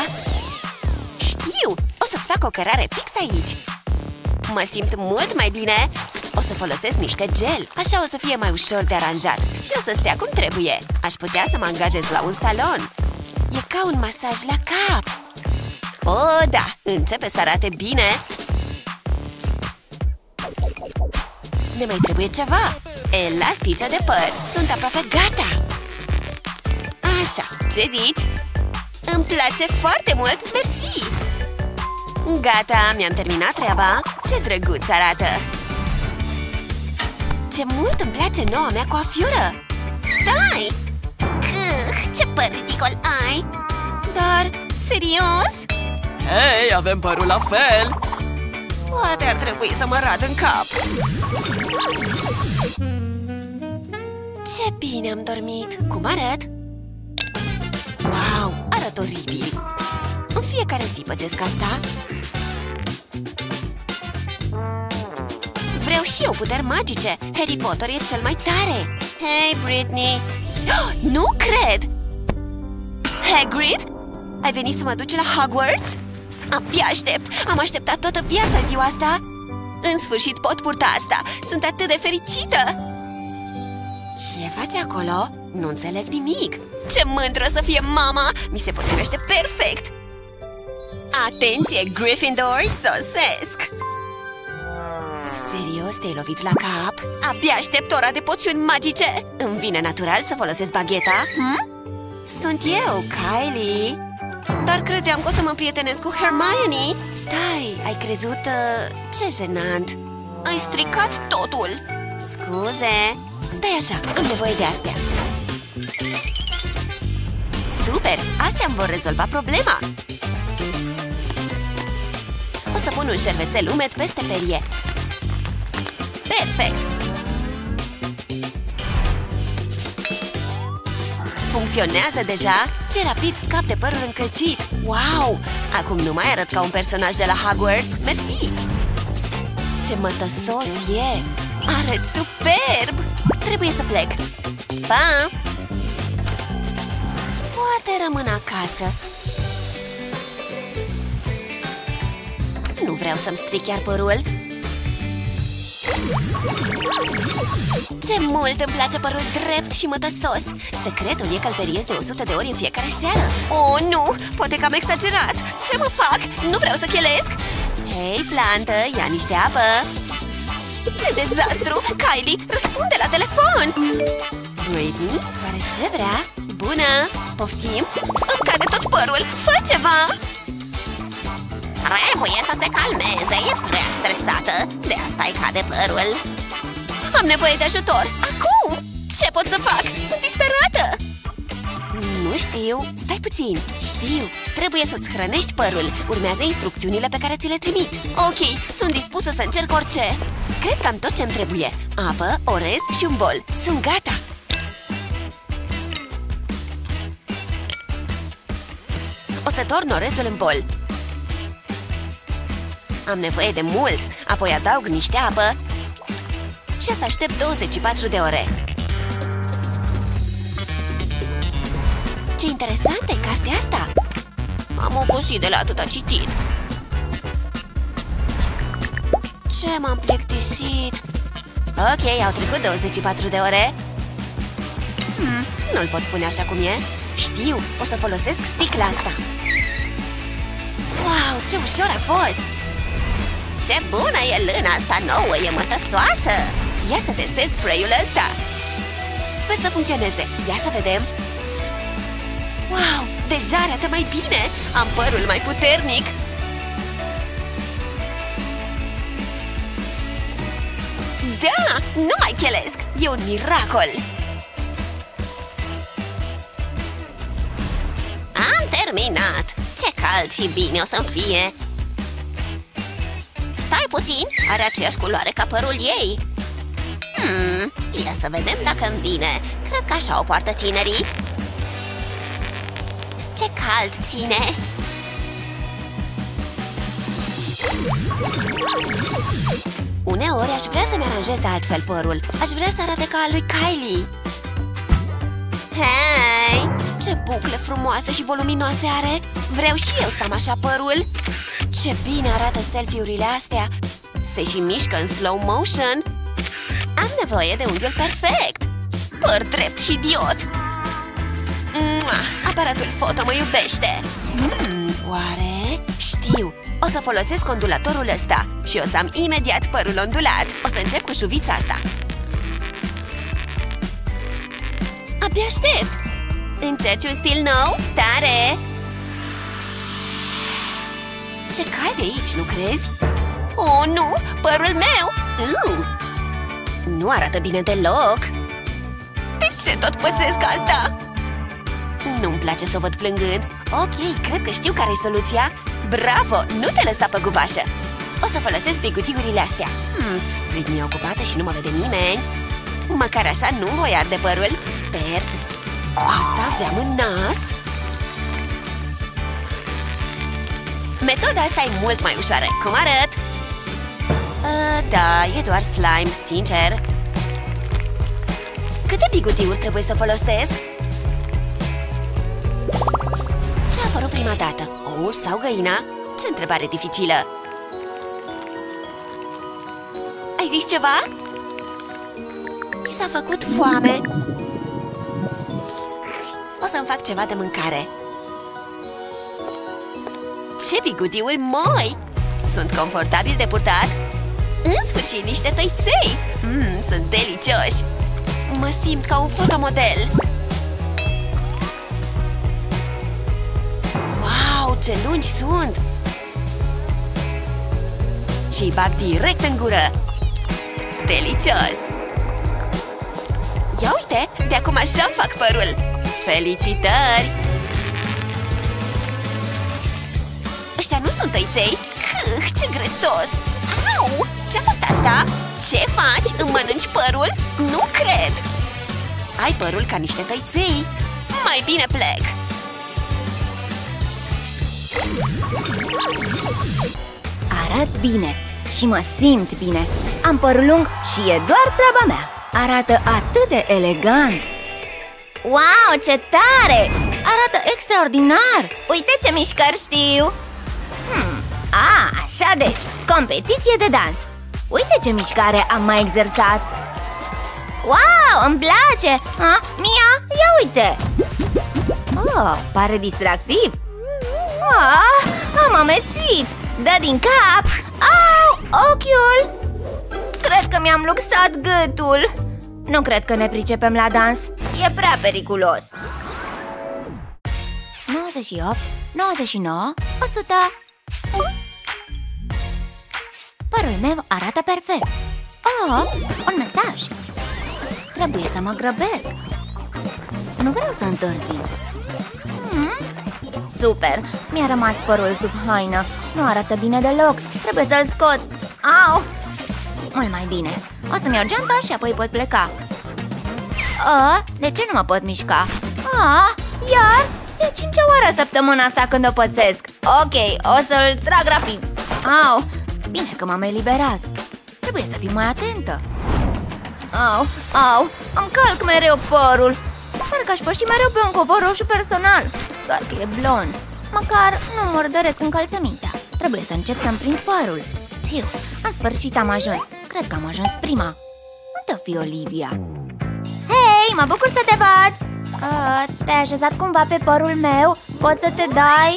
Știu! O să-ți fac o cărare fix aici! Mă simt mult mai bine! O să folosesc niște gel, așa o să fie mai ușor de aranjat și o să stea cum trebuie. Aș putea să mă angajez la un salon. E ca un masaj la cap. Oh, da, începe să arate bine. Ne mai trebuie ceva. Elastice de păr sunt aproape gata. Așa, ce zici? Îmi place foarte mult, mersi! Gata, mi-am terminat treaba. Ce drăguț arată! Ce mult îmi place noua mea coafiură! Stai! Câh, ce păr ridicol ai! Dar, serios? Hei, avem părul la fel! Poate ar trebui să mă rad în cap Ce bine am dormit! Cum arăt? Wow, arăt oribil! În fiecare zi pățesc asta Vreau și eu puteri magice Harry Potter e cel mai tare Hei, Britney Nu cred! Hagrid? Ai venit să mă duci la Hogwarts? Abia aștept! Am așteptat toată viața ziua asta! În sfârșit pot purta asta! Sunt atât de fericită! Ce faci acolo? Nu înțeleg nimic! Ce mândră să fie mama! Mi se potrivește perfect! Atenție, Gryffindor, sosesc! Serios, te-ai lovit la cap? Abia aștept ora de poțiuni magice! Îmi vine natural să folosesc bagheta? Hm? Sunt eu, Kylie! Dar credeam că o să mă prietenesc cu Hermione. Stai, ai crezut... Uh, ce jenant? Ai stricat totul. Scuze. Stai așa, am nevoie de astea. Super, astea îmi vor rezolva problema. O să pun un șervețel umed peste perie. Perfect Funcționează deja? Ce rapid scap de părul încălcit! Wow! Acum nu mai arăt ca un personaj de la Hogwarts, mersi! Ce mătăsos e! Arăt superb! Trebuie să plec! Pa! Poate rămân acasă Nu vreau să-mi stric chiar părul ce mult îmi place părul drept și mătăsos! Secretul e că îl periez de 100 de ori în fiecare seară Oh, nu! Poate că am exagerat! Ce mă fac? Nu vreau să chelesc! Hei, plantă, ia niște apă! Ce dezastru! Kylie, răspunde la telefon! Britney, oare ce vrea? Bună! Poftim? Îmi cade tot părul! Fă ceva! Trebuie să se calmeze, e prea stresată. De asta îi cade părul. Am nevoie de ajutor, acum! Ce pot să fac? Sunt disperată! Nu știu, stai puțin. Știu, trebuie să-ți hrănești părul. Urmează instrucțiunile pe care ți le trimit. Ok, sunt dispusă să încerc orice. Cred că am tot ce-mi trebuie. Apă, orez și un bol. Sunt gata. O să torn orezul în bol Am nevoie de mult, apoi adaug niște apă și să aștept 24 de ore. Ce interesantă e cartea asta! Am obosit de la atâta citit. Ce m-am plictisit? Ok, au trecut 24 de ore. Hmm, nu-l pot pune așa cum e. Știu, o să folosesc sticla asta. Wow, ce ușor a fost! Ce bună e lâna asta nouă, e mătăsoasă! Ia să testez spray-ul ăsta! Sper să funcționeze. Ia să vedem! Wow, deja arată mai bine! Am părul mai puternic! Da, nu mai chelesc! E un miracol! Am terminat! Ce cald și bine o să-mi fie! Stai puțin, are aceeași culoare ca părul ei Hmm, ia să vedem dacă îmi vine Cred că așa o poartă tinerii Ce cald ține! Uneori aș vrea să-mi aranjez altfel părul Aș vrea să arate ca al lui Kylie Hei! Ce bucle frumoase și voluminoase are! Vreau și eu să am așa părul! Ce bine arată selfie-urile astea! Se și mișcă în slow motion! Am nevoie de unghiul perfect! Păr drept și idiot! Mua! Aparatul foto mă iubește! Hmm, oare? Știu! O să folosesc ondulatorul ăsta și o să am imediat părul ondulat. O să încep cu șuvița asta. Abia aștept! Încerci un stil nou? Tare! Ce cald e aici, nu crezi? Oh, nu! Părul meu! Uh! Nu arată bine deloc! De ce tot pățesc asta? Nu-mi place să o văd plângând Ok, cred că știu care e soluția Bravo! Nu te lăsa pe gubașă O să folosesc bigutiurile astea hmm, Britney e ocupată și nu mă vede nimeni Măcar așa nu voi arde părul Sper Asta aveam în nas Metoda asta e mult mai ușoară Cum arăt? Uh, da, e doar slime, sincer Câte bigutiuri trebuie să folosesc? Ce a apărut prima dată? Oul sau găina? Ce întrebare dificilă! Ai zis ceva? Mi s-a făcut foame O să-mi fac ceva de mâncare Ce bigutiuri moi! Sunt confortabil de purtat În sfârșit niște tăiței mm, Sunt delicioși Mă simt ca un fotomodel Wow, ce lungi sunt! Și îi bag direct în gură Delicios! Ia uite, de acum așa fac părul Felicitări! Ăștia nu sunt tăiței? Câh, ce grețos! Au! Ce-a fost asta? Ce faci? Îmi mănânci părul? Nu cred! Ai părul ca niște tăiței? Mai bine plec! Arăt bine și mă simt bine Am părul lung și e doar treaba mea Arată atât de elegant Wow, ce tare! Arată extraordinar! Uite ce mișcări știu! Hmm. A, așa deci, competiție de dans Uite ce mișcare am mai exersat Wow, îmi place! A, Mia, ia uite! Oh, pare distractiv Ah, am amețit! Dă din cap! Au, ochiul! Cred că mi-am luxat gâtul Nu cred că ne pricepem la dans E prea periculos 98, 99, 100 Părul meu arată perfect. Oh, un mesaj. Trebuie să mă grăbesc. Nu vreau să întârzi hmm? Super, mi-a rămas părul sub haină. Nu arată bine deloc. Trebuie să-l scot. Au! Mult mai bine. O să-mi iau geanta și apoi pot pleca. A, de ce nu mă pot mișca? A, iar? E cincea oară săptămâna asta când o pățesc? Ok, o să-l trag rapid. Au, Bine că m-am eliberat. Trebuie să fiu mai atentă. Au, au, îmi calc mereu părul. Parcă aș păși mereu pe un covor roșu personal. Doar că e blond. Măcar nu murdăresc încălțămintea. Trebuie să încep să-mi prind părul. Fiu, în sfârșit am ajuns. Cred că am ajuns prima. Unde fi Olivia? Hei, mă bucur să te văd! Uh, Te-ai așezat cumva pe părul meu? Poți să te dai?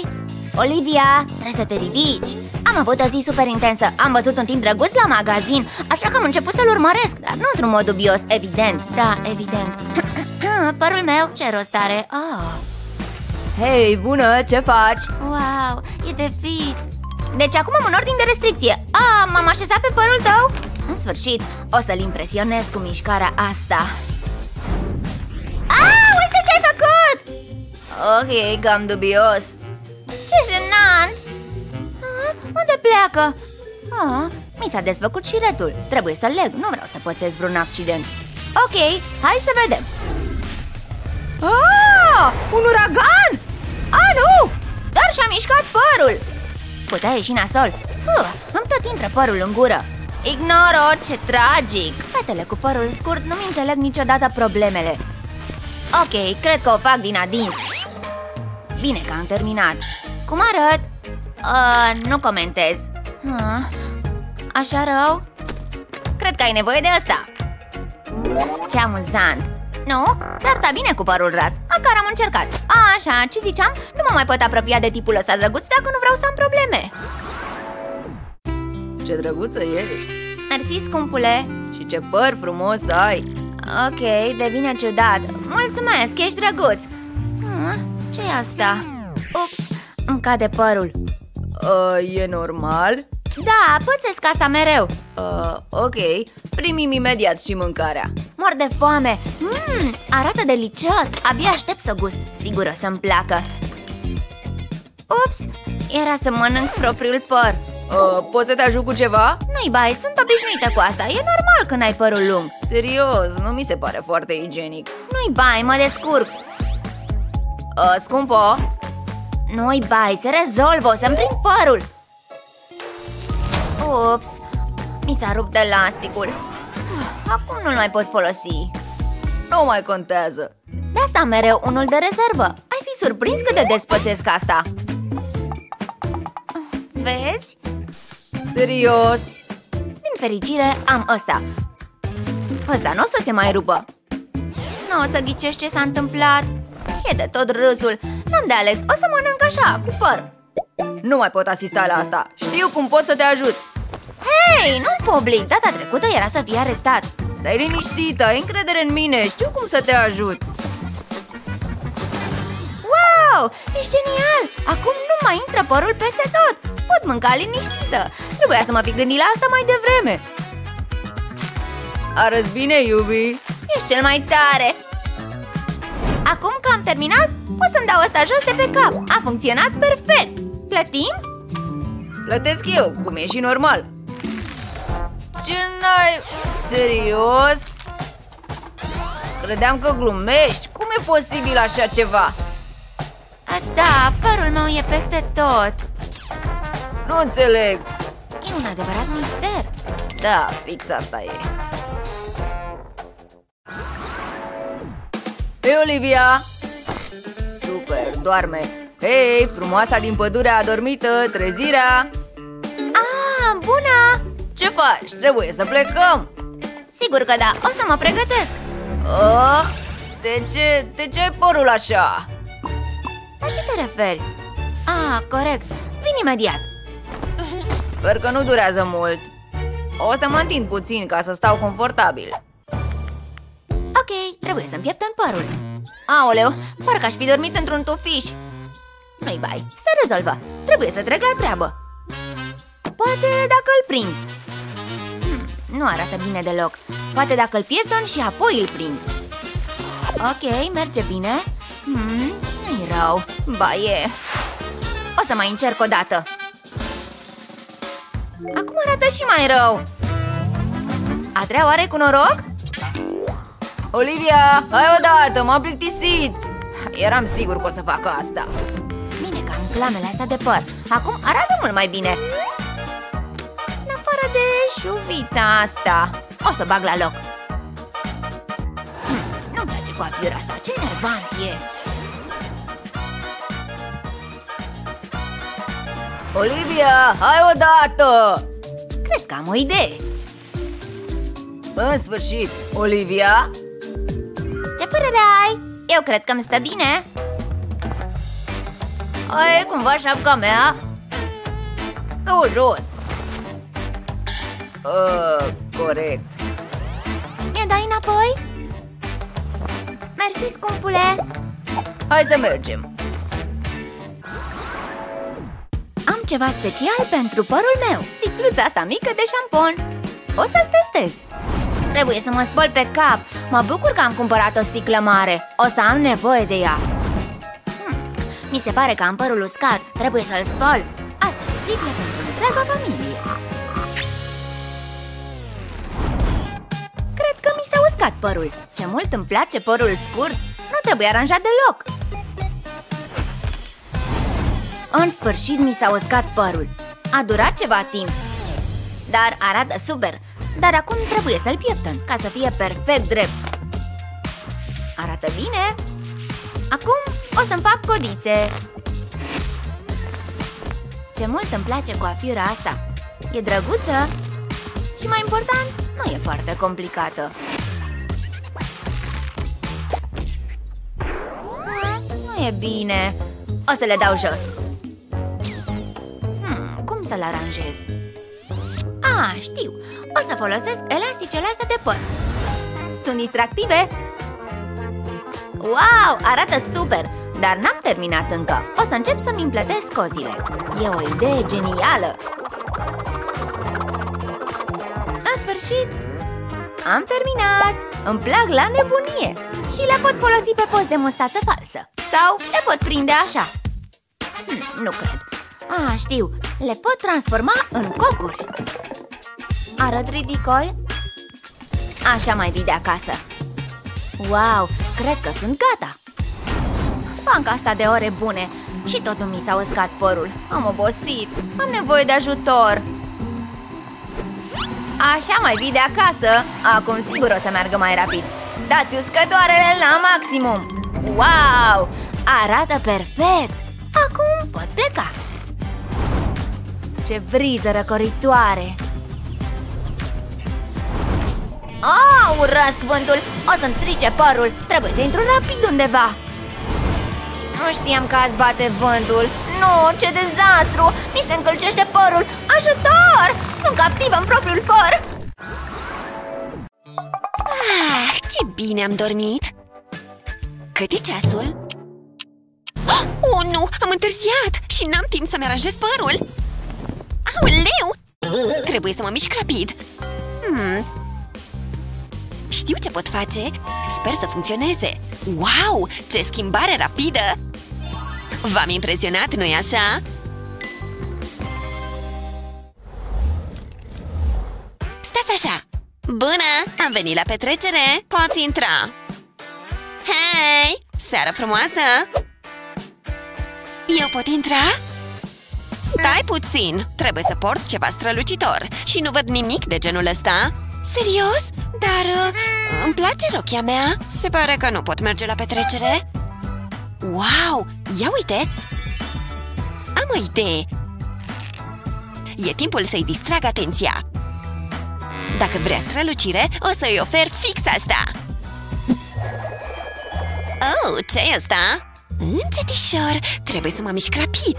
Olivia, trebuie să te ridici Am avut o zi super intensă Am văzut un timp drăguț la magazin Așa că am început să-l urmăresc Dar nu într-un mod dubios, evident Da, evident Părul meu, ce rost are? Oh. Hei, bună, ce faci? Wow, e de vis Deci acum am un ordin de restricție Ah, m-am așezat pe părul tău? În sfârșit, o să-l impresionez cu mișcarea asta Ah, uite ce-ai făcut! Ok, cam dubios Ce jenant! Ah, unde pleacă? Ah, mi s-a desfăcut și retul. Trebuie să leg, nu vreau să pățesc vreun accident. Ok, hai să vedem. Ah, un uragan! Ah, nu! Doar și-a mișcat părul. Putea ieși nasol. Uh, Îmi tot intră părul în gură. Ignoro, ce tragic. Fetele cu părul scurt nu-mi înțeleg niciodată problemele. Ok, cred că o fac din adins. Bine că am terminat Cum arăt? Uh, nu comentez. Uh, Așa rău? Cred că ai nevoie de asta Ce amuzant. Nu? Ți-ar sta bine cu părul ras. Măcar am încercat. Așa, ce ziceam? Nu mă mai pot apropia de tipul ăsta drăguț dacă nu vreau să am probleme. Ce drăguță ești. Mersi, scumpule. Și ce păr frumos ai. Ok, devine ciudat. Mulțumesc, ești drăguț. Ah, ce e asta? Ups, îmi cade părul. Uh, E normal? Da, pățesc asta mereu. Uh, ok, primim imediat și mâncarea. Mor de foame. Mm, Arată delicios, abia aștept să gust. Sigură să-mi placă. Ups, era să mănânc propriul păr. Uh, Poți să te ajut cu ceva? Nu-i bai, sunt obișnuită cu asta. E normal când ai părul lung. Serios, nu mi se pare foarte igienic. Nu-i bai, mă descurc. Uh, Scumpo? Nu-i bai, se rezolvă, o să-mi prind părul. Ups, mi s-a rupt elasticul. Acum nu-l mai pot folosi. Nu mai contează. De asta am mereu unul de rezervă. Ai fi surprins cât de despățesc asta. Vezi? Serios? Din fericire am ăsta. Ăsta nu o să se mai rupă. Nu o să ghicești ce s-a întâmplat. E de tot râsul N-am de ales, o să mănânc așa, cu păr. Nu mai pot asista la asta. Știu cum pot să te ajut. Hei, nu public, data trecută era să fie arestat. Stai liniștită, ai încredere în mine, știu cum să te ajut. Wow, ești genial! Acum nu mai intră părul peste tot. Pot mânca liniștită. Trebuia să mă fi gândit la asta mai devreme. Arăți bine, iubi. Ești cel mai tare! Acum că am terminat, pot să-mi dau asta jos de pe cap A funcționat perfect! Plătim? Plătesc eu, cum e și normal Ce n-ai... Serios? Credeam că glumești Cum e posibil așa ceva? A, da, părul meu e peste tot Nu înțeleg E un adevărat mister Da, fix asta e Hei, Olivia! Super, doarme Hei, frumoasa din pădure adormită, trezirea! Ah, bună! Ce faci? Trebuie să plecăm! Sigur că da, o să mă pregătesc Oh, de ce, de ce ai părul așa? La ce te referi? Ah, corect, vin imediat Sper că nu durează mult O să mă întind puțin ca să stau confortabil Ok, trebuie să-mi pieptăn părul. Aoleu, parcă aș fi dormit într-un tufiș. Nu-i bai, se rezolvă. Trebuie să trec la treabă. Poate dacă îl prind. Hmm, Nu arată bine deloc. Poate dacă îl piepton și apoi îl prind. Ok, merge bine. Hmm, Nu-i rău. Ba e. O să mai încerc o dată. Acum arată și mai rău. A treia oare cu noroc? Olivia, hai odată, m-am plictisit. Eram sigur că o să facă asta. Bine că am plamele astea de păr. Acum arată mult mai bine. Șuvița asta O să bag la loc. Hm, Nu-mi place coafiura asta, ce nervant e. Olivia, hai odată! Cred că am o idee. În sfârșit, Olivia Ce părere ai? Eu cred că mi stă bine. Ai cumva șapca mea? Dă-o jos. Uh, Corect. Mi-o dai înapoi? Mersi, scumpule. Hai să mergem. Am ceva special pentru părul meu. Sticluța asta mică de șampon. O să-l testez Trebuie să mă spăl pe cap. Mă bucur că am cumpărat o sticlă mare. O să am nevoie de ea. Hmm. Mi se pare că am părul uscat. Trebuie să-l spăl. Asta e sticlă pentru întreaga familie. Cred că mi s-a uscat părul. Ce mult îmi place părul scurt. Nu trebuie aranjat deloc. În sfârșit mi s-a uscat părul. A durat ceva timp Dar arată super Dar acum trebuie să-l pieptăn Ca să fie perfect drept. Arată bine. Acum o să-mi fac codițe. Ce mult îmi place coafiura asta. E drăguță. Și mai important, nu e foarte complicată. Ah, Nu e bine. O să le dau jos. Hmm, Cum să-l aranjez? Ah, știu O să folosesc elasticele astea de păr. Sunt distractive. Wow, arată super! Dar n-am terminat încă. O să încep să-mi împletesc cozile. E o idee genială. În sfârșit, am terminat! Îmi plac la nebunie. Și le pot folosi pe post de mustață falsă. Sau le pot prinde așa. Hm, Nu cred. Ah, știu, le pot transforma în cocuri Arăt ridicol? Așa mai vii de acasă Wow, cred că sunt gata Fac asta de ore bune Și totul mi s-a uscat părul Am obosit, am nevoie de ajutor Așa mai vii de acasă Acum sigur o să meargă mai rapid Dați uscătoarele la maximum Wow! Arată perfect! Acum pot pleca Ce briză răcoritoare! Oh, urăsc vântul! O să-mi strice părul Trebuie să intru rapid undeva Nu știam că azi bate vântul Nu, ce dezastru! Mi se încălcește părul Ajutor! Sunt captivă în propriul păr Ah, ce bine am dormit! Cât e ceasul? Oh, nu! Am întârziat și n-am timp să-mi aranjez părul! Aoleu! Trebuie să mă mișc rapid! Hmm. Știu ce pot face! Sper să funcționeze! Wow! Ce schimbare rapidă! V-am impresionat, nu-i așa? Stați așa! Bună! Am venit la petrecere! Poți intra! Hei! Seară frumoasă! Eu pot intra? Stai puțin! Trebuie să porți ceva strălucitor Și nu văd nimic de genul ăsta Serios? Dar uh, îmi place rochia mea Se pare că nu pot merge la petrecere Wow! Ia uite! Am o idee! E timpul să-i distrag atenția Dacă vrea strălucire, o să-i ofer fix asta Oh, ce e asta? Încetișor, trebuie să mă mișc rapid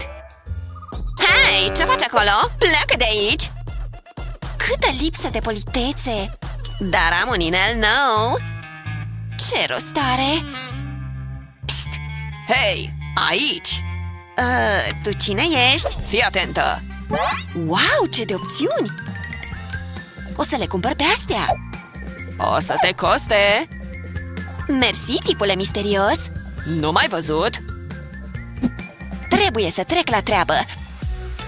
Hei, ce faci acolo? Pleacă de aici! Câtă lipsă de politețe! Dar am un inel nou! Ce rost are? Psst! Hei, aici! Uh, tu cine ești? Fii atentă! Wow, ce de opțiuni! O să le cumpăr pe astea! O să te coste! Mersi, tipule misterios! Nu mai văzut? Trebuie să trec la treabă!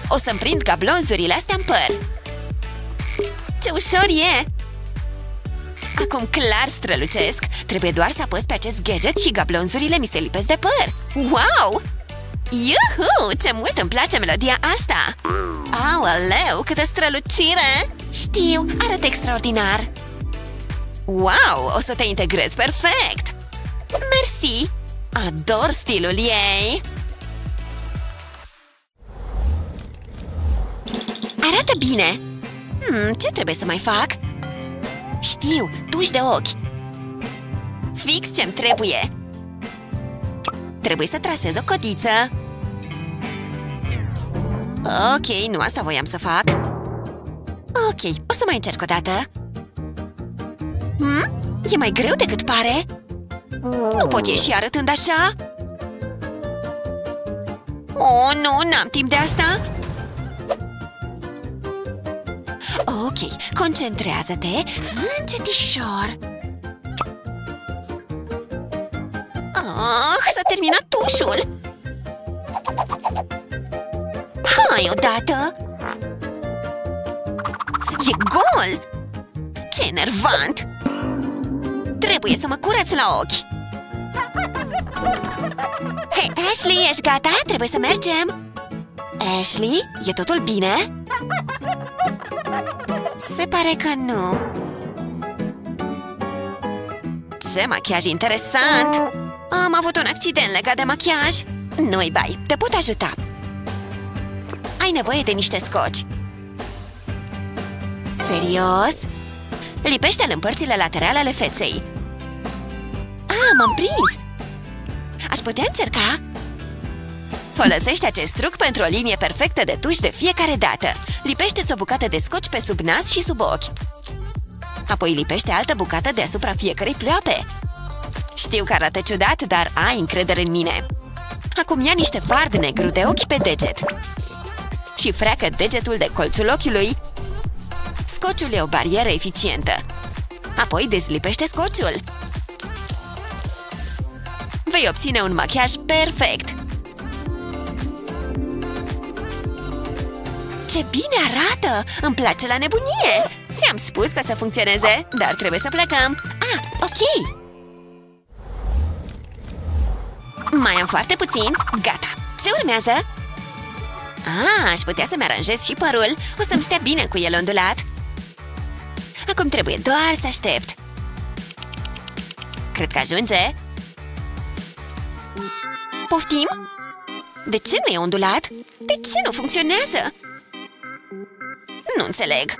O să-mi prind gablonzurile astea în păr! Ce ușor e! Acum clar strălucesc! Trebuie doar să apăs pe acest gadget și gablonzurile mi se lipesc de păr! Wow! Iuhu! Ce mult îmi place melodia asta! Aoleu, câtă strălucire! Știu, arată extraordinar Wow, o să te integrezi perfect! Mersi Ador stilul ei! Arată bine hmm, Ce trebuie să mai fac? Știu, tuși de ochi. Fix ce-mi trebuie. Trebuie să trasez o codiță Ok, nu asta voiam să fac. Ok, o să mai încerc o dată hmm? E mai greu decât pare. Nu pot ieși arătând așa. Oh, nu, n-am timp de asta Ok, concentrează-te încetișor Ah, s-a terminat tușul Hai odată E gol! Ce enervant! Trebuie să mă curăț la ochi Hei, Ashley, ești gata? Trebuie să mergem Ashley, e totul bine? Se pare că nu Ce machiaj interesant! Am avut un accident legat de machiaj Nu-i bai, te pot ajuta Ai nevoie de niște scoci Serios? Lipește-l în părțile laterale ale feței Ah, m-am prins! Aș putea încerca? Folosește acest truc pentru o linie perfectă de tuș de fiecare dată. Lipește-ți o bucată de scoci pe sub nas și sub ochi. Apoi lipește altă bucată deasupra fiecărei pleoape Știu că arată ciudat, dar ai încredere în mine. Acum ia niște vard negru de ochi pe deget. Și freacă degetul de colțul ochiului. Scociul e o barieră eficientă. Apoi dezlipește scociul. Vei obține un machiaj perfect Ce bine arată! Îmi place la nebunie! Ți-am spus că să funcționeze, dar trebuie să plecăm Ah, ok! Mai am foarte puțin, gata! Ce urmează? Ah, aș putea să-mi aranjez și părul O să-mi stea bine cu el ondulat Acum trebuie doar să aștept Cred că ajunge Poftim? De ce nu e ondulat? De ce nu funcționează? Nu înțeleg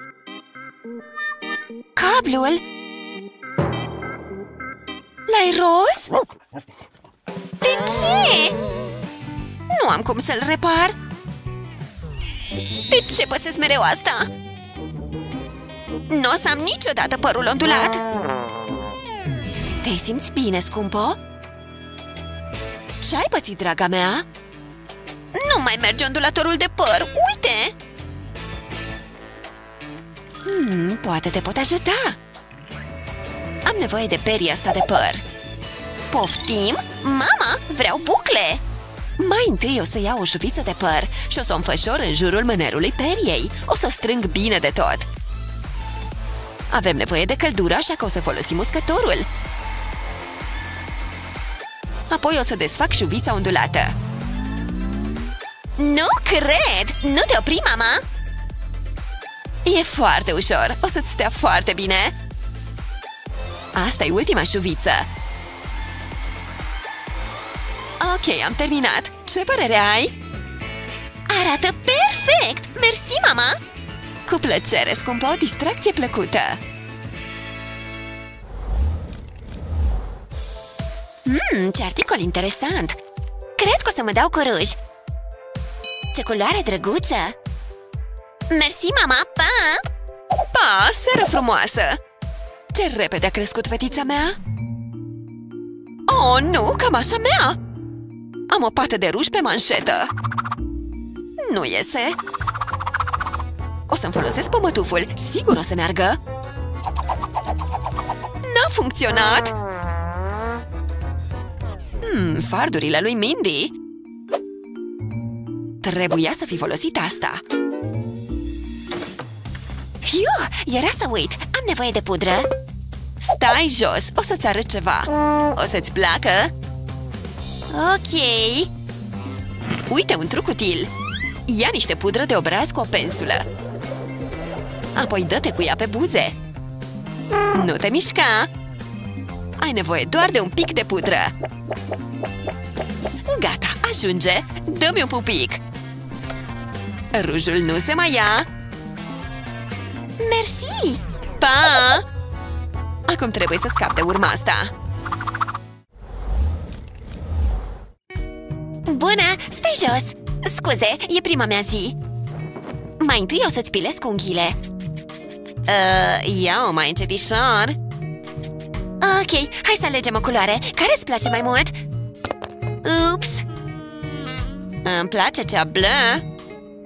Cablul? L-ai ros? De ce? Nu am cum să-l repar De ce pățesc mereu asta? Nu o să am niciodată părul ondulat Te simți bine, scumpo? Ce-ai pățit, draga mea? Nu mai merge ondulatorul de păr, uite! Hmm, poate te pot ajuta Am nevoie de peria asta de păr Poftim? Mama, vreau bucle! Mai întâi o să iau o șuviță de păr și o să o înfășor în jurul mânerului periei O să o strâng bine de tot Avem nevoie de căldură, așa că o să folosim uscătorul Apoi o să desfac șuvița ondulată Nu cred! Nu te opri, mama! E foarte ușor, o să-ți stea foarte bine Asta e ultima șuviță Ok, am terminat Ce părere ai? Arată perfect! Mersi, mama! Cu plăcere, scumpă, o distracție plăcută Mmm, ce articol interesant! Cred că o să mă dau cu ruj Ce culoare drăguță! Mersi, mama! Pa! Pa, seară frumoasă! Ce repede a crescut fetița mea! Oh, nu, cam așa mea! Am o pată de ruj pe manșetă Nu iese O să-mi folosesc pămătuful Sigur o să meargă N-a funcționat hmm, Fardurile lui Mindy Trebuia să fi folosit asta Fiu, era să uit. Am nevoie de pudră. Stai jos, o să-ți arăt ceva. O să-ți placă? Ok. Uite un truc util. Ia niște pudră de obraz cu o pensulă. Apoi dă-te cu ea pe buze. Nu te mișca. Ai nevoie doar de un pic de pudră. Gata, ajunge. Dă-mi un pupic. Rujul nu se mai ia Mersi! Pa! Acum trebuie să scap de urma asta Bună! Stai jos! Scuze, e prima mea zi Mai întâi o să-ți pilesc unghiile uh, Ia-o mai încetișor Ok, hai să alegem o culoare Care îți place mai mult? Ups! Îmi place cea blă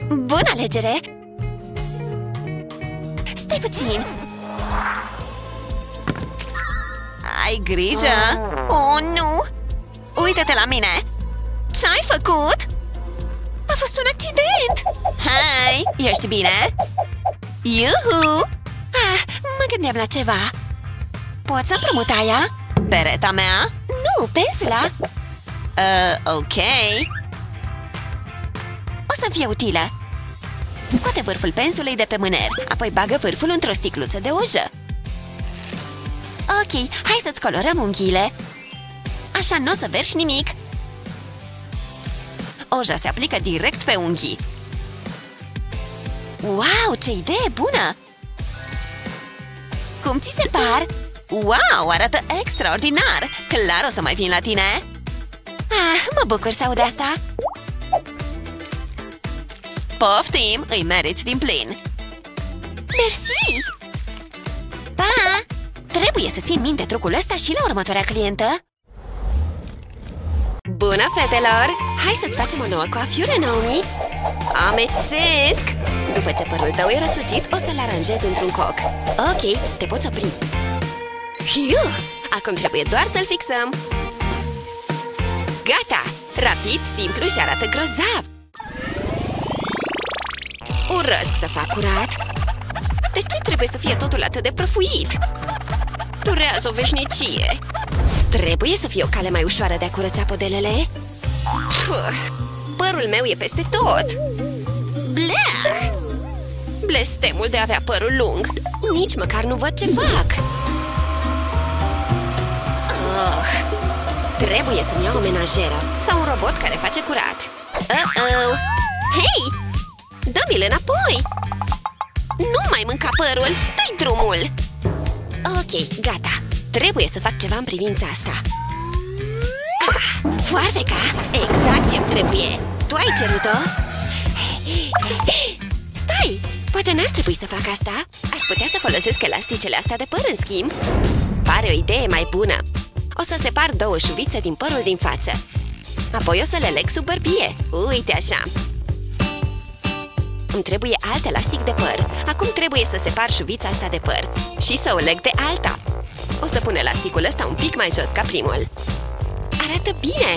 Bună alegere! Stai puțin! Ai grijă Oh, nu! Uită-te la mine Ce-ai făcut? A fost un accident! Hai, ești bine? Iuhu! Ah, mă gândeam la ceva Poți să împrumut aia? Pereta mea? Nu, pensula Uh, ok O să fie utilă Scoate vârful pensulei de pe mâner Apoi bagă vârful într-o sticluță de ojă Ok, hai să-ți colorăm unghiile Așa nu o să verși nimic Oja se aplică direct pe unghii Wow, ce idee bună! Cum ți se par? Wow, arată extraordinar! Clar o să mai vin la tine! Ah, mă bucur să aud asta! Poftim, îi meriți din plin! Mersi! Pa! Trebuie să țin minte trucul ăsta și la următoarea clientă Bună, fetelor! Hai să-ți facem o nouă coafiură, Naomi! Amețesc! După ce părul tău e răsucit, o să-l aranjez într-un coc Ok, te poți opri Hiu! Acum trebuie doar să-l fixăm Gata! Rapid, simplu și arată grozav! Urăsc să fac curat De ce trebuie să fie totul atât de prăfuit? Durează o veșnicie Trebuie să fie o cale mai ușoară de a curăța podelele Puh, Părul meu e peste tot Bleh! Blestemul de a avea părul lung Nici măcar nu văd ce fac oh, Trebuie să-mi iau o menajeră Sau un robot care face curat Uh-oh! Hei! Dă-mi-l înapoi! Nu mai mânca părul! Dă-i drumul! Ok, gata! Trebuie să fac ceva în privința asta ah, Foarfeca! Exact ce-mi trebuie! Tu ai cerut-o? Stai! Poate n-ar trebui să fac asta Aș putea să folosesc elasticele astea de păr în schimb Pare o idee mai bună O să separ două șuvițe din părul din față Apoi o să le leg sub bărbie Uite așa îmi trebuie alt elastic de păr. Acum trebuie să separ șuvița asta de păr Și să o leg de alta. O să pun elasticul ăsta un pic mai jos ca primul. Arată bine!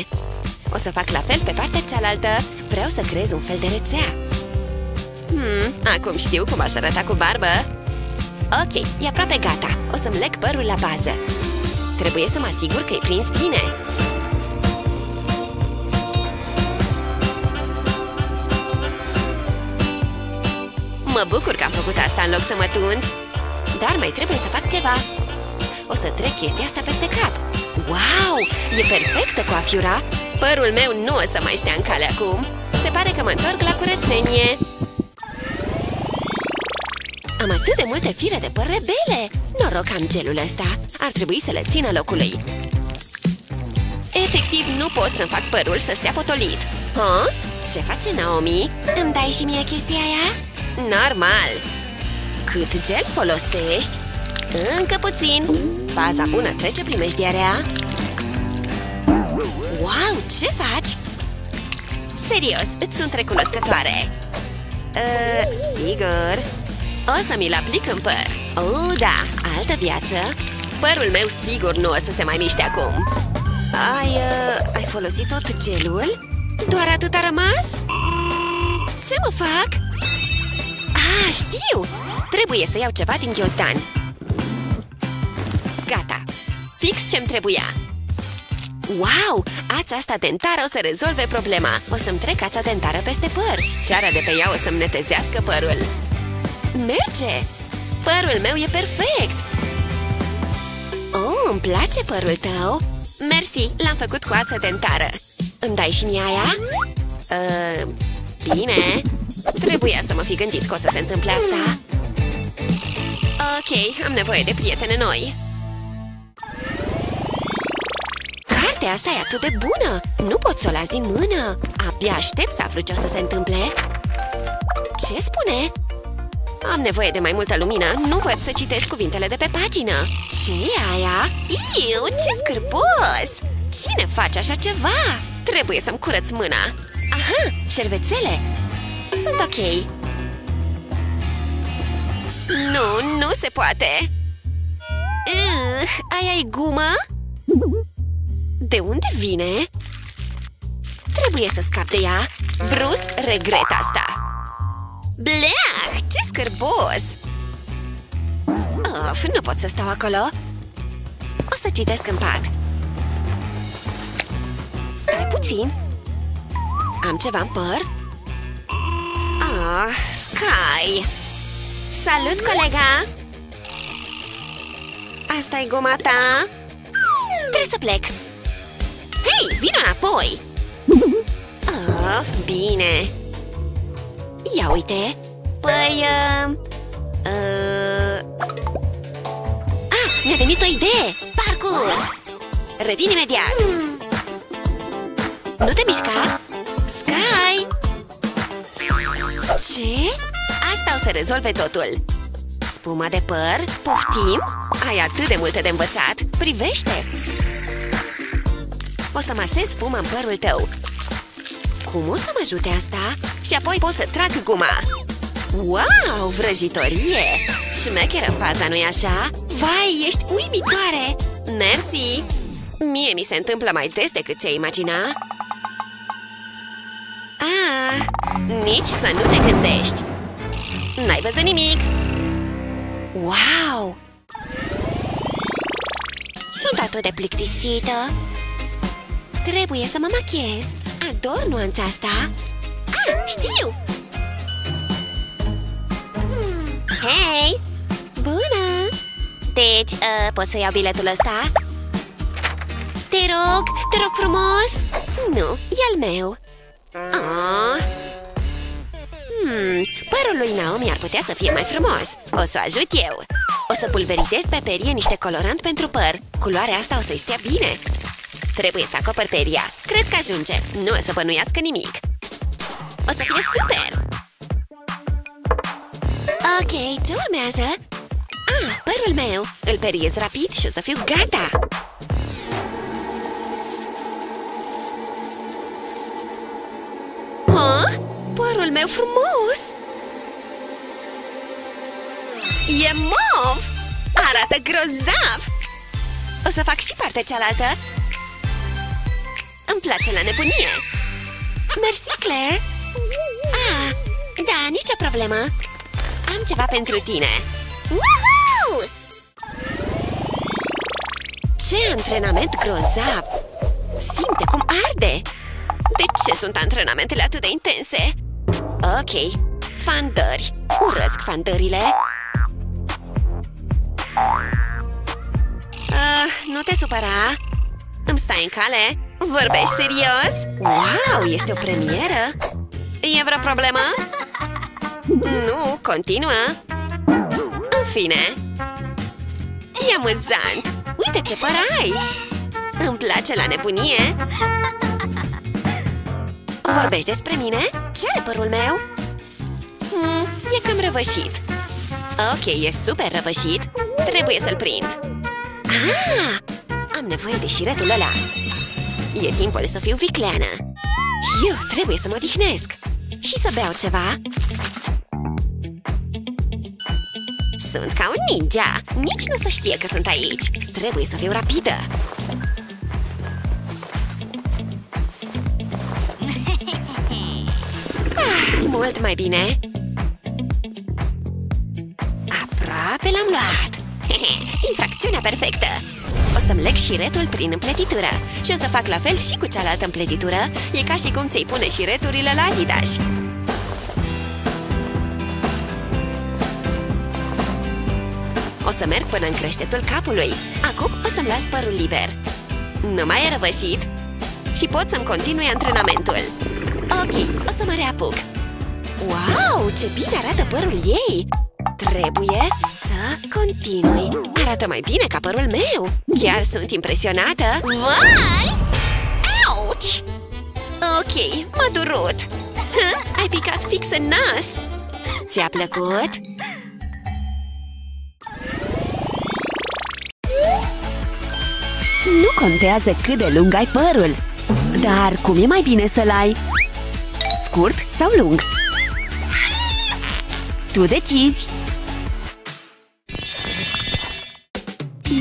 O să fac la fel pe partea cealaltă. Vreau să creez un fel de rețea. Hmm, acum știu cum aș arăta cu barbă. Ok, e aproape gata. O să-mi leg părul la bază. Trebuie să mă asigur că e prins bine Mă bucur că am făcut asta în loc să mă tund. Dar mai trebuie să fac ceva. O să trec chestia asta peste cap. Wow! E perfectă coafiura. Părul meu nu o să mai stea în cale acum. Se pare că mă întorc la curățenie. Am atât de multe fire de păr rebele. Noroc am gelul ăsta. Ar trebui să le țină locului. Efectiv, nu pot să-mi fac părul să stea potolit. Ha? Ce face Naomi? Îmi dai și mie chestia aia? Normal! Cât gel folosești? Încă puțin! Baza bună trece primejdiarea Wow, ce faci? Serios, îți sunt recunoscătoare uh, Sigur O să mi-l aplic în păr Oh, da, altă viață Părul meu sigur nu o să se mai miște acum Ai, uh, ai folosit tot gelul? Doar atât a rămas? Ce mă fac? Ah, știu! Trebuie să iau ceva din ghiozdan Gata! Fix ce-mi trebuia Wow! Ața asta dentară o să rezolve problema O să-mi trec ața dentară peste păr Ceara de pe ea o să-mi netezească părul Merge! Părul meu e perfect! Oh, îmi place părul tău! Mersi, l-am făcut cu ață dentară Îmi dai și mie aia? Uh, bine Trebuia să mă fi gândit că o să se întâmple asta Ok, am nevoie de prietene noi Cartea asta e atât de bună Nu pot să o las din mână Abia aștept să aflu ce o să se întâmple Ce spune? Am nevoie de mai multă lumină Nu văd să citesc cuvintele de pe pagină ce e aia? Iu, ce scârbos! Cine face așa ceva? Trebuie să-mi curăț mâna. Aha, șervețele Sunt ok. Nu, nu se poate. Uh, Aia e gumă? De unde vine? Trebuie să scap de ea. Bruce regret asta. Bleah, ce scârbos! Of, nu pot să stau acolo. O să citesc în pat Stai puțin Am ceva în păr? Ah, Sky Salut, colega! asta e guma ta? Trebuie să plec Hei, vino înapoi! Of, bine Ia uite Păi... Uh, uh... Ah, mi-a venit o idee! Parcur! Revin imediat! Nu te mișca! Sky! Ce? Asta o să rezolve totul! Spuma de păr? Poftim? Ai atât de multe de învățat! Privește! O să masez spuma în părul tău Cum o să mă ajute asta? Și apoi pot să trag guma Wow, vrăjitorie! Șmecheră faza, nu-i așa? Vai, ești uimitoare! Mersi! Mie mi se întâmplă mai des decât ți-ai imagina Ah, nici să nu te gândești N-ai văzut nimic Wow! Sunt atât de plictisită Trebuie să mă machiez Ador nuanța asta Ah, știu! Hei! Bună! Deci, uh, pot să iau biletul ăsta? Te rog, te rog frumos! Nu, e al meu oh. hmm, Părul lui Naomi ar putea să fie mai frumos O să o ajut eu O să pulverizez pe perie niște colorant pentru păr Culoarea asta o să-i stea bine Trebuie să acopăr peria Cred că ajunge Nu o să bănuiască nimic O să fie super! Ok, ce urmează? Ah, părul meu! Îl periez rapid și o să fiu gata! Părul meu frumos! E mov! Arată grozav! O să fac și partea cealaltă! Îmi place la nebunie! Mersi, Claire! Ah, da, nicio problemă! Am ceva pentru tine! Woohoo! Ce antrenament grozav! Simte cum arde! De ce sunt antrenamentele atât de intense? Ok, fandări! Urăsc fandările! Uh, nu te supăra! Îmi stai în cale? Vorbești serios? Wow, este o premieră! E vreo problemă? Nu, continuă În fine E amuzant Uite ce păr ai Îmi place la nebunie Vorbești despre mine? Ce are părul meu? Hmm, e cam răvășit. Ok, e super răvășit. Trebuie să-l prind. Ah, am nevoie de șiretul ăla. E timpul să fiu vicleană. Eu trebuie să mă odihnesc. Și să beau ceva. Sunt ca un ninja. Nici nu să știe că sunt aici. Trebuie să fiu rapidă Mult mai bine. Aproape l-am luat. Infracțiunea perfectă. O să-mi leg șiretul prin împletitură. Și o să fac la fel și cu cealaltă împletitură. E ca și cum ți-ai pune șireturile la Adidas. O să merg până în creștetul capului. Acum o să-mi las părul liber. Nu mai e răvășit. Și pot să-mi continui antrenamentul. Ok, o să mă reapuc Wow, ce bine arată părul ei! Trebuie să continui Arată mai bine ca părul meu Chiar sunt impresionată Vai! Auci! Ok, m-a durut Hă? Ai picat fix în nas Ți-a plăcut? Nu contează cât de lung ai părul Dar cum e mai bine să-l ai? Scurt sau lung? Tu decizi!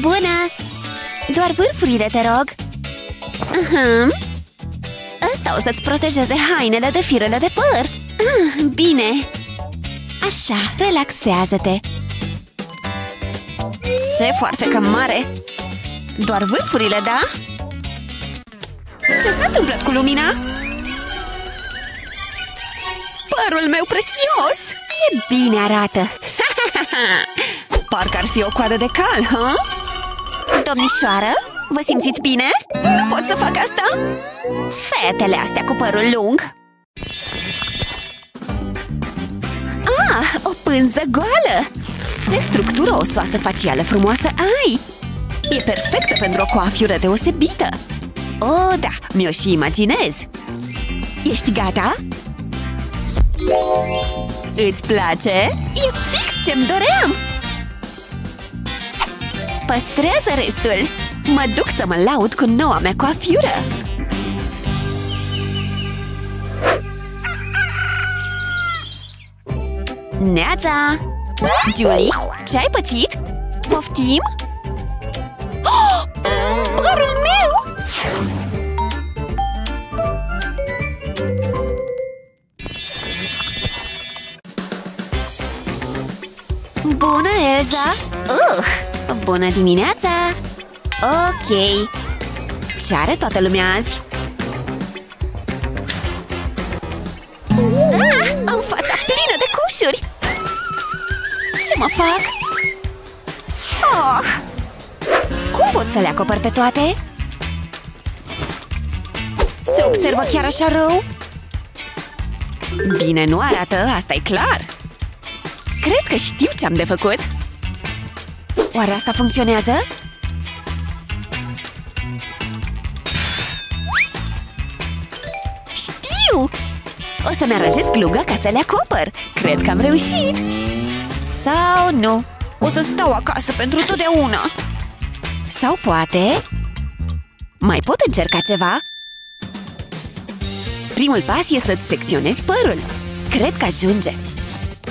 Bună! Doar vârfurile, te rog! Uhum. Asta o să-ți protejeze hainele de firele de păr ah, Bine! Așa, relaxează-te! Ce foarte cam mare! Doar vârfurile, da? Ce s-a întâmplat cu lumina? Părul meu prețios! Ce bine arată! Parcă ar fi o coadă de cal, ha? Domnișoară, vă simțiți bine? Nu pot să fac asta? Fetele astea cu părul lung Ah, o pânză goală! Ce structură osoasă facială frumoasă ai! E perfectă pentru o coafiură deosebită! Oh, da, mi-o și imaginez! Ești gata? Îți place? E fix ce-mi doream! Păstrează restul! Mă duc să mă laud cu noua mea coafiură! Neața! Julie, ce ai pățit? Poftim? Oh, părul meu! Bună, Elza! Uh, bună dimineața! Ok! Ce are toată lumea azi? Ah, am fața plină de cușuri! Ce mă fac? Oh, cum pot să le acopăr pe toate? Se observă chiar așa rău? Bine nu arată, asta e clar! Cred că știu ce am de făcut! Oare asta funcționează? Știu! O să-mi aranjez glugă ca să le acopăr! Cred că am reușit! Sau nu? O să stau acasă pentru totdeauna! Sau poate... Mai pot încerca ceva? Primul pas e să-ți secționezi părul. Cred că ajunge.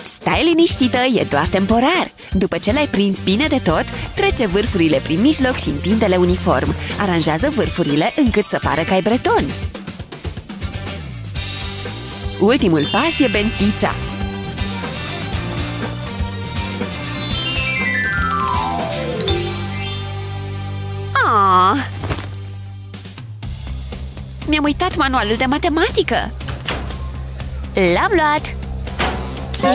Stai liniștită, e doar temporar. După ce l-ai prins bine de tot, trece vârfurile prin mijloc și întinde-le uniform. Aranjează vârfurile încât să pară că ai breton. Ultimul pas e bentița. Ah! Mi-am uitat manualul de matematică! L-am luat! Ce?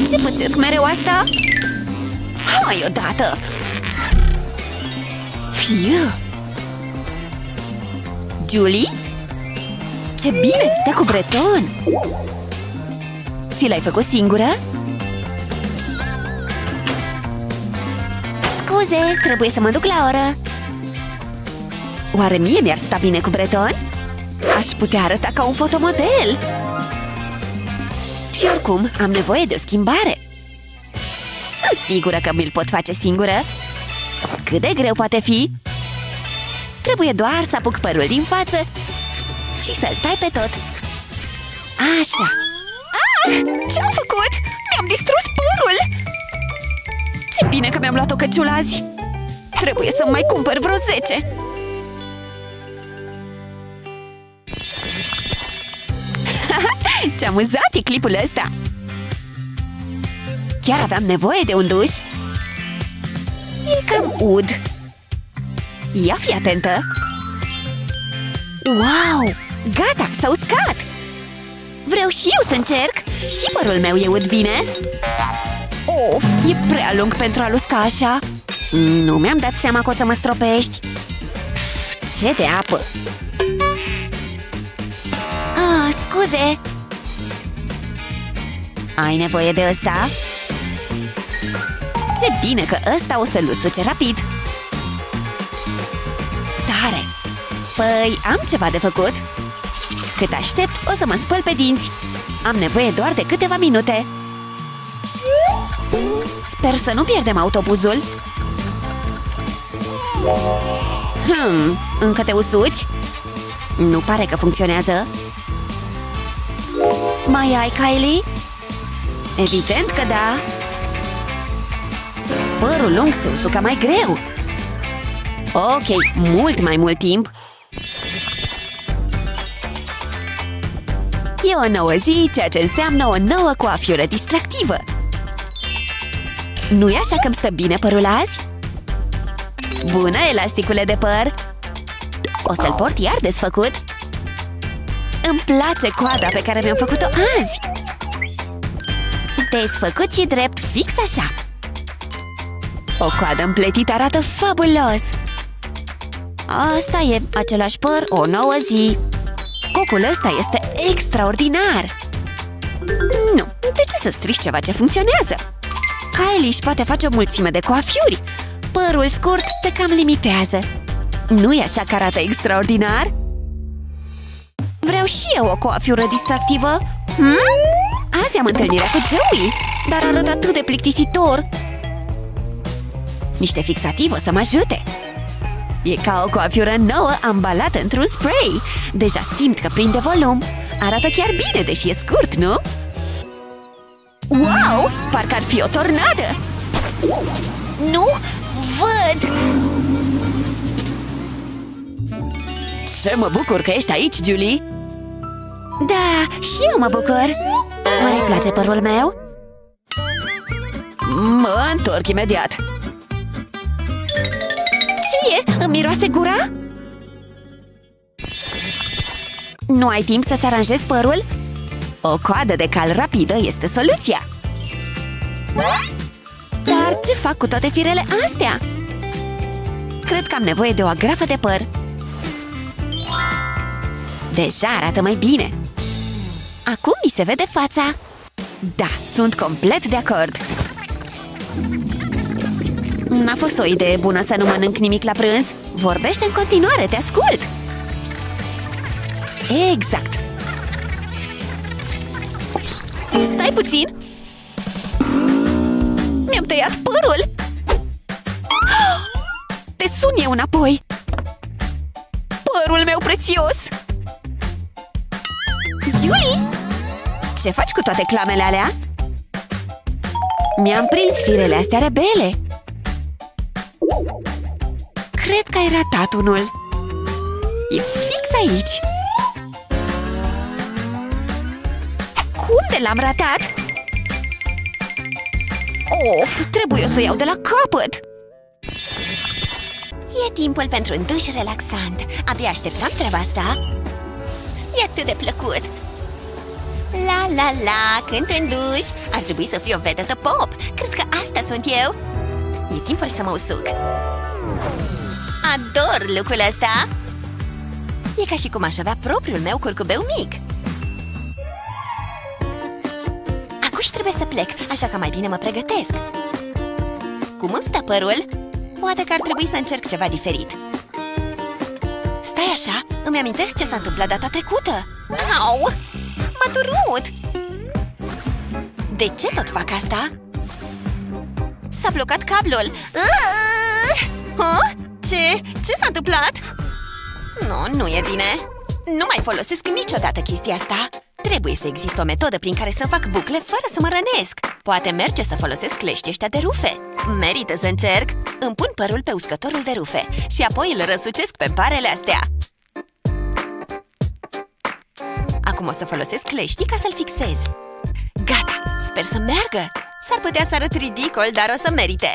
De ce pățesc mereu asta? Hai odată! Fiu! Julie? Ce bine îți stă cu breton! Ți l-ai făcut singură? Scuze, trebuie să mă duc la oră Oare mie mi-ar sta bine cu breton? Aș putea arăta ca un fotomodel Și oricum, am nevoie de o schimbare Sunt sigură că mi-l pot face singură Cât de greu poate fi? Trebuie doar să apuc părul din față Și să-l tai pe tot Așa ah! Ce-am făcut? Mi-am distrus părul! Ce bine că mi-am luat o căciulă azi! Trebuie să mai cumpăr vreo 10! Ce amuzat e clipul ăsta! Chiar aveam nevoie de un duș? E cam ud! Ia fi atentă! Wow! Gata, s-a uscat! Vreau și eu să încerc! Și părul meu e ud bine! Of, e prea lung pentru a lusca așa Nu mi-am dat seama că o să mă stropești Pf, Ce de apă Ah, scuze Ai nevoie de ăsta? Ce bine că ăsta o să-l usuce rapid Tare! Păi, am ceva de făcut Cât aștept, o să mă spăl pe dinți Am nevoie doar de câteva minute Sper să nu pierdem autobuzul Hmm, încă te usuci? Nu pare că funcționează Mai ai, Kylie? Evident că da Părul lung se usucă mai greu Ok, mult mai mult timp E o nouă zi, ceea ce înseamnă o nouă coafiură distractivă Nu-i așa că îmi stă bine părul azi? Bună, elasticule de păr! O să-l port iar desfăcut? Îmi place coada pe care mi-am făcut-o azi! Desfăcut și drept, fix așa! O coadă împletită arată fabulos! Asta e, același păr, o nouă zi! Cocul ăsta este extraordinar! Nu, de ce să strici ceva ce funcționează? Kylie își poate face o mulțime de coafiuri Părul scurt te cam limitează Nu-i așa că arată extraordinar? Vreau și eu o coafiură distractivă hmm? Azi am întâlnirea cu Joey Dar arată atât de plictisitor Niște fixativ o să mă ajute E ca o coafiură nouă ambalată într-un spray Deja simt că prinde volum Arată chiar bine, deși e scurt, nu? Wow! Parcă ar fi o tornadă! Nu! Văd! Ce mă bucur că ești aici, Julie! Da, și eu mă bucur! Oare îi place părul meu? Mă întorc imediat! Ce e? Îmi miroase gura? Nu ai timp să-ți aranjezi părul? O coadă de cal rapidă este soluția! Dar ce fac cu toate firele astea? Cred că am nevoie de o agrafă de păr Deja arată mai bine Acum mi se vede fața. Da, sunt complet de acord. N-a fost o idee bună să nu mănânc nimic la prânz. Vorbește în continuare, te ascult. Exact. Stai puțin. Mi-am tăiat părul. Te sun eu înapoi. Părul meu prețios. Julie? Ce faci cu toate clamele alea? Mi-am prins firele astea rebele. Cred că ai ratat unul. E fix aici. Cum de l-am ratat? Of, trebuie să o iau de la capăt. E timpul pentru un duș relaxant. Abia așteptam treaba asta. E atât de plăcut La la la, cânt în duș Ar trebui să fiu o vedetă pop. Cred că asta sunt eu. E timpul să mă usuc. Ador lucrul ăsta E ca și cum aș avea propriul meu curcubeu mic. Acuși trebuie să plec, așa că mai bine mă pregătesc. Cum îmi stă părul? Poate că ar trebui să încerc ceva diferit. Stai așa, îmi amintesc ce s-a întâmplat data trecută. Au! M-a durut! De ce tot fac asta? S-a blocat cablul Aaaa! Ha? Ce? Ce s-a întâmplat? Nu, nu e bine Nu mai folosesc niciodată chestia asta Trebuie să existe o metodă prin care să fac bucle fără să mă rănesc Poate merge să folosesc cleștii ăștia de rufe Merită să încerc Îmi pun părul pe uscătorul de rufe Și apoi îl răsucesc pe parele astea Acum o să folosesc cleștii ca să-l fixez Gata, sper să meargă S-ar putea să arăt ridicol, dar o să merite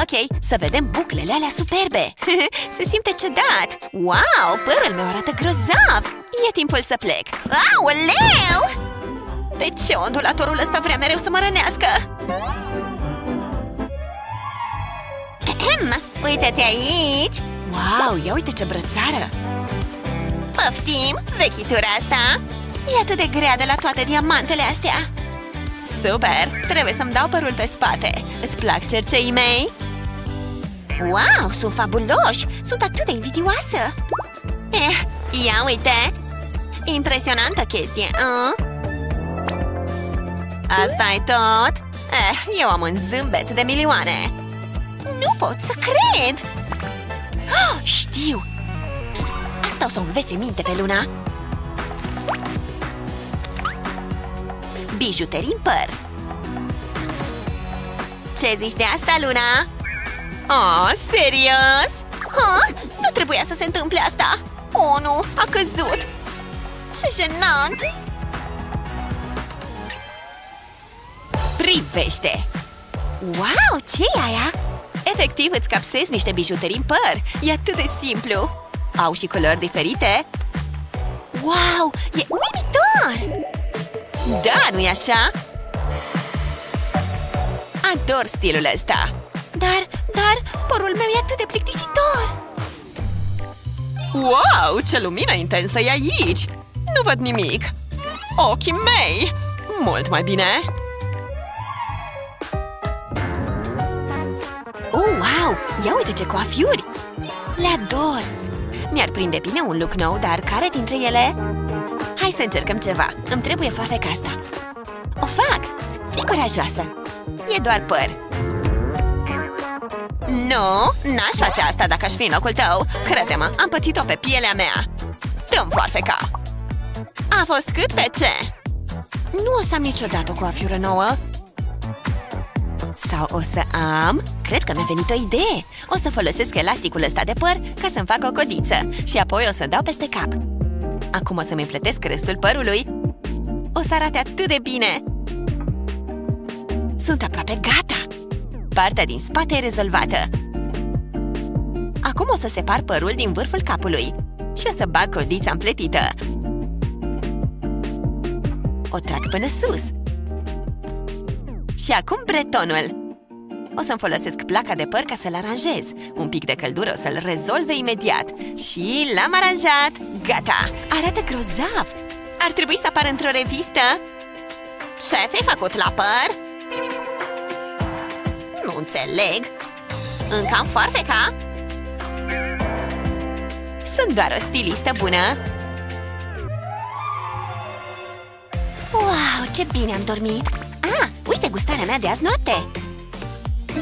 Ok, să vedem buclele alea superbe Se simte ciudat Wow, părul meu arată grozav E timpul să plec Aoleu! De ce ondulatorul ăsta vrea mereu să mă rănească? Uită-te aici! Wow, ia uite ce brățară! Poftim, vechitura asta! E atât de grea de la toate diamantele astea! Super! Trebuie să-mi dau părul pe spate. Îți plac cerceii mei? Wow, sunt fabuloși! Sunt atât de invidioasă! Eh, ia uite! Impresionantă chestie, uh? asta e tot? Eh, eu am un zâmbet de milioane. Nu pot să cred! Oh, știu! Asta o să o înveți în minte pe Luna! Bijuterii în păr! Ce zici de asta, Luna? Oh, serios? Ha? Nu trebuia să se întâmple asta! Oh, nu! A căzut! Ce jenant! Privește! Wow, ce e aia? Efectiv îți capsezi niște bijuterii în păr E atât de simplu Au și culori diferite Wow, e uimitor! Da, nu-i așa? Ador stilul ăsta Dar, dar, părul meu e atât de plictisitor! Wow, ce lumină intensă e aici! Nu văd nimic! Ochii mei! Mult mai bine! Oh, wow! Ia uite ce coafiuri! Le ador! Mi-ar prinde bine un look nou, dar care dintre ele? Hai să încercăm ceva! Îmi trebuie foarfeca asta! O fac! Fii curajoasă! E doar păr! Nu, n-aș face asta dacă aș fi în locul tău Crede-mă, am pățit-o pe pielea mea Dăm foarfeca A fost cât pe ce? Nu o să am niciodată o coafiură nouă sau o să am... Cred că mi-a venit o idee! O să folosesc elasticul ăsta de păr ca să-mi fac o codiță și apoi o să dau peste cap. Acum o să-mi împletesc restul părului. O să arate atât de bine! Sunt aproape gata! Partea din spate e rezolvată. Acum o să separ părul din vârful capului și o să bag codița împletită. O trag până sus. Și acum bretonul. O să-mi folosesc placa de păr ca să-l aranjez. Un pic de căldură o să-l rezolve imediat. Și l-am aranjat! Gata! Arată grozav! Ar trebui să apară într-o revistă? Ce ți-ai făcut la păr? Nu înțeleg! Încă am foarfeca? Sunt doar o stilistă bună! Wow, ce bine am dormit! Ah, uite gustarea mea de azi noapte!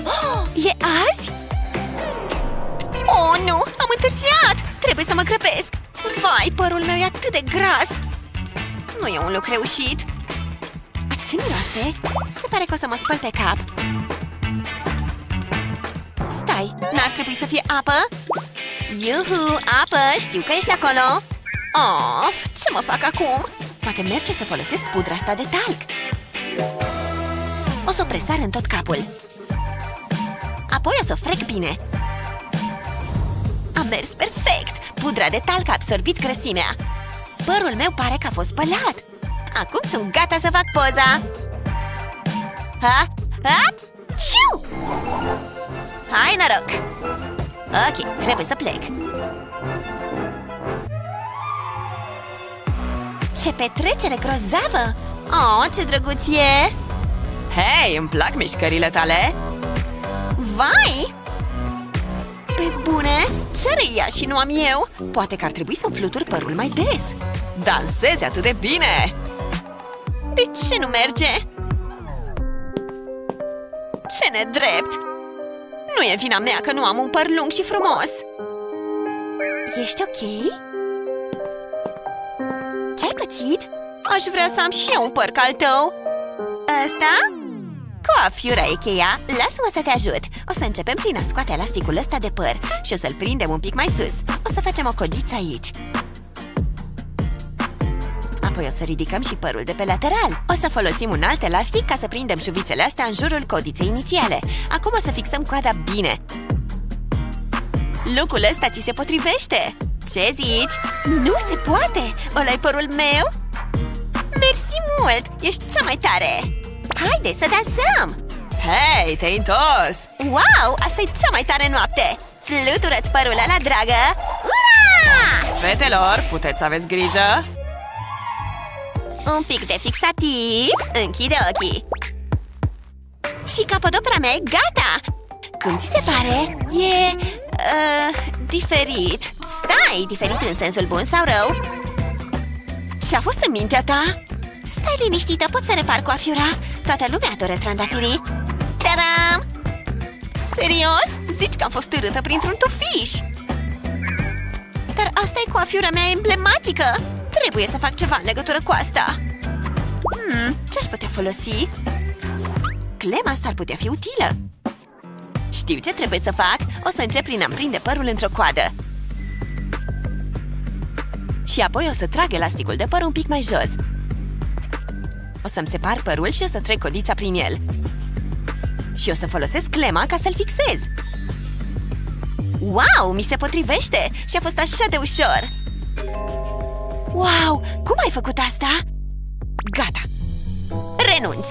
Oh, e azi? Oh, nu! Am întârziat! Trebuie să mă grăbesc! Vai, părul meu e atât de gras! Nu e un lucru reușit! A ce miroase? Se pare că o să mă spăl pe cap! Stai, n-ar trebui să fie apă? Iuhu, apă! Știu că ești acolo! Of, ce mă fac acum? Poate merge să folosesc pudra asta de talc O să o presar în tot capul Apoi o să o frec bine A mers perfect! Pudra de talc a absorbit grăsimea Părul meu pare că a fost spălat Acum sunt gata să fac poza Ha? Ha? Ciu! Hai noroc! Ok, trebuie să plec Ce petrecere grozavă! Oh, ce drăguț e! Hei, îmi plac mișcările tale! Vai! Pe bune? Ce are ea și nu am eu? Poate că ar trebui să-mi flutur părul mai des Dansezi atât de bine! De ce nu merge? Ce nedrept! Nu e vina mea că nu am un păr lung și frumos Ești ok? Ce-ai pățit? Aș vrea să am și eu un păr ca al tău Ăsta? Coafiura e cheia, lasă-mă să te ajut O să începem prin a scoate elasticul ăsta de păr Și o să-l prindem un pic mai sus O să facem o codiță aici Apoi o să ridicăm și părul de pe lateral O să folosim un alt elastic ca să prindem șuvițele astea în jurul codiței inițiale Acum o să fixăm coada bine Lucul ăsta ți se potrivește Ce zici? Nu se poate! ăla părul meu? Mersi mult! Ești cea mai tare! Haide să dansăm! Hei, te-ai întors! Wow, asta e cea mai tare noapte! Flutură-ți părul ăla, dragă! Ura! Fetelor, puteți să aveți grijă! Un pic de fixativ, închide ochii Și capodopera mea e gata! Cum ți se pare? E... Uh, diferit Stai, diferit în sensul bun sau rău? Ce-a fost în mintea ta? Stai liniștită, pot să repar coafiura Toată lumea adoră trandafirii Tadam! Serios? Zici că am fost târâtă printr-un tufiș. Dar asta e coafiura mea emblematică. Trebuie să fac ceva în legătură cu asta. Hmm, ce-aș putea folosi? Clema asta ar putea fi utilă. Știu ce trebuie să fac. O să încep prin a-mi prinde părul într-o coadă. Și apoi o să trag elasticul de păr un pic mai jos O să-mi separ părul și o să trec codița prin el Și o să folosesc clema ca să-l fixez Wow, mi se potrivește și a fost așa de ușor Wow, cum ai făcut asta? Gata, renunț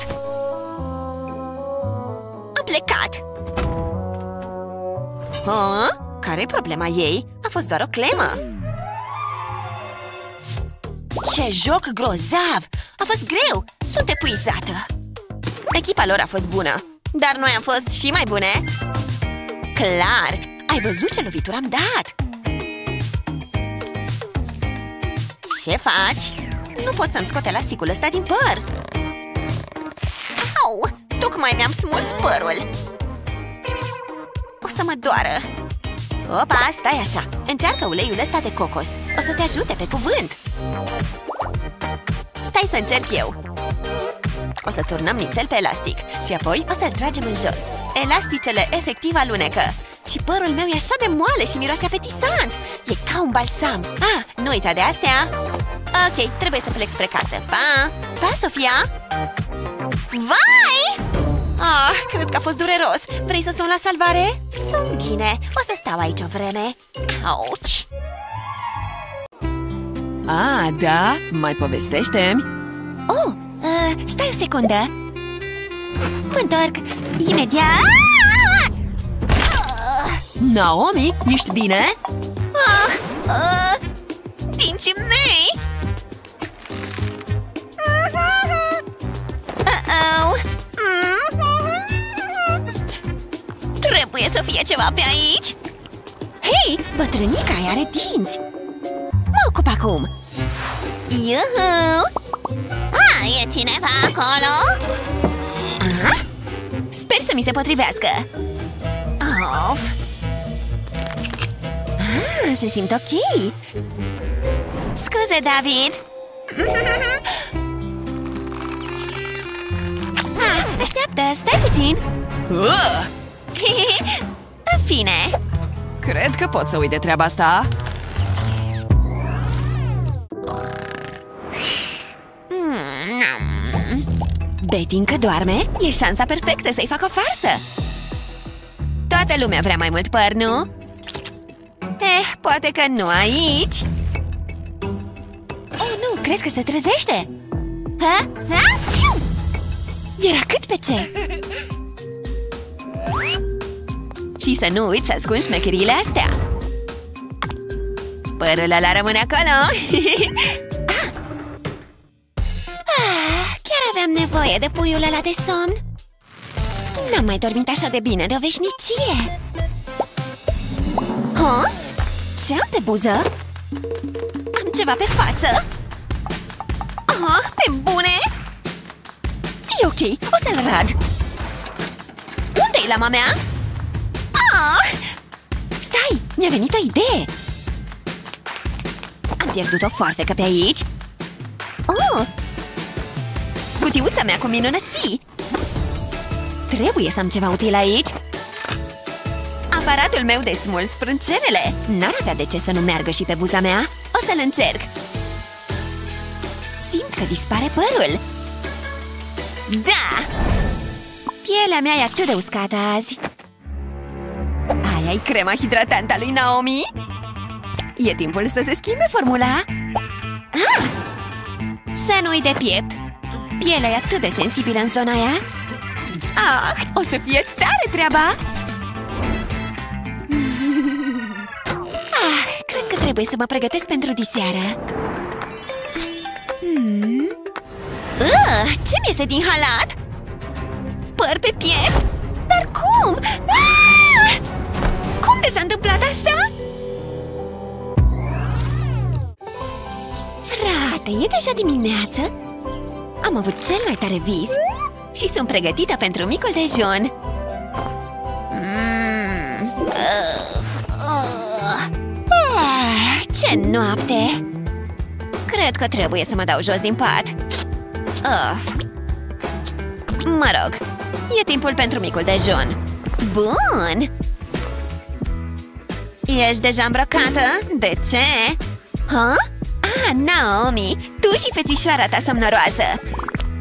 Am plecat Ha? Care-i problema ei? A fost doar o clemă Ce joc grozav! A fost greu! Sunt epuizată Echipa lor a fost bună Dar noi am fost și mai bune Clar! Ai văzut ce lovitură am dat? Ce faci? Nu pot să-mi scot elasticul ăsta din păr Au! Tocmai mi-am smuls părul O să mă doară Opa, stai așa Încearcă uleiul ăsta de cocos O să te ajute pe cuvânt Stai să încerc eu O să turnăm nițel pe elastic Și apoi o să-l tragem în jos Elasticele efectiv alunecă Și părul meu e așa de moale și miroase apetisant E ca un balsam Ah, nu uita de astea Ok, trebuie să plec spre casă Pa! Pa, Sofia! Vai! Ah, cred că a fost dureros Vrei să sun la salvare? Sunt bine, o să stau aici o vreme Auci! A, da? Mai povestește-mi? Oh, uh, stai o secundă Mă întorc imediat Ah! Naomi, ești bine? Ah, ah, dinții mei! Uh-oh. Trebuie să fie ceva pe aici Hei, bătrânica aia are dinți Mă ocup acum Iuhu! Ah, e cineva acolo? Ah? Sper să mi se potrivească. Of! Ah, se simt ok. Scuze, David. Ah, Așteaptă, stai puțin. Uh, În fine. Cred că pot să uit de treaba asta Betty încă doarme? E șansa perfectă să-i fac o farsă Toată lumea vrea mai mult păr, nu? Eh, poate că nu aici Oh, nu, cred că se trezește Ha? Ha? Ciu! Era cât pe ce? Și să nu uiți să ascunzi șmecherile astea Părul ăla rămâne acolo Ah, chiar aveam nevoie de puiul ăla de somn N-am mai dormit așa de bine de o veșnicie Ha? Ce am pe buză? Am ceva pe față? Ah, pe bune? E ok, o să-l rad Unde-i lama mea? Ah! Stai, mi-a venit o idee Am pierdut o foarfecă pe aici Oh! Cutiuța mea cu minunății. Trebuie să am ceva util aici. Aparatul meu de smuls sprâncenele N-ar avea de ce să nu meargă și pe buza mea. O să-l încerc. Simt că dispare părul. Da! Pielea mea e atât de uscată azi. Aia e crema hidratantă a lui Naomi? E timpul să se schimbe formula. Ah! Să nu-i de piept Pielea e atât de sensibilă în zona aia Ah, o să fie tare treaba! Ah, cred că trebuie să mă pregătesc pentru diseară. Hmm. Ah, ce mi iese din halat? Păr pe piept? Dar cum? Ah! Cum de s-a întâmplat asta? Frate, e deja dimineață? Am avut cel mai tare vis și sunt pregătită pentru micul dejun. Mm. Uh, uh. Ah, ce noapte! Cred că trebuie să mă dau jos din pat. Uh. Mă rog, e timpul pentru micul dejun. Bun! Ești deja îmbrăcată? De ce? Ha? Ah, Naomi, tu și fețișoara ta somnoroasă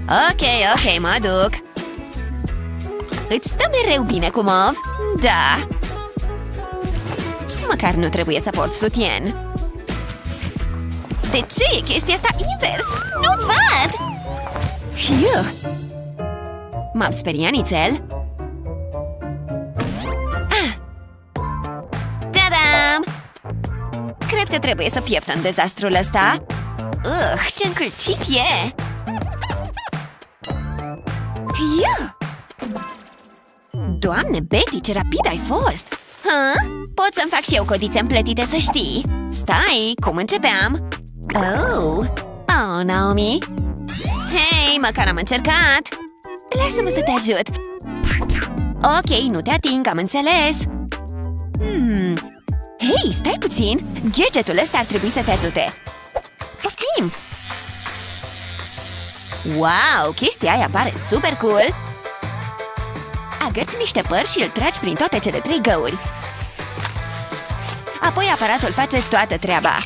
Ok, ok, mă duc Îți stă mereu bine cu mov? Da Măcar nu trebuie să port sutien De ce e chestia asta invers? Nu văd! Hiu! M-am speriat nițel? Ah! Ta-dam! Cred că trebuie să pieptăm dezastrul ăsta Ugh, ce încălcit e! Ia! Doamne, Betty, ce rapid ai fost! Ha? Pot să-mi fac și eu codițe împletite, să știi Stai, cum începeam? Oh! Oh, Naomi! Hei, măcar am încercat! Lasă-mă să te ajut Ok, nu te ating, am înțeles Hmm... Hei, stai puțin! Gadgetul ăsta ar trebui să te ajute Poftim! Wow, chestia aia pare super cool! Agăți niște păr și îl tragi prin toate cele trei găuri. Apoi aparatul face toată treaba.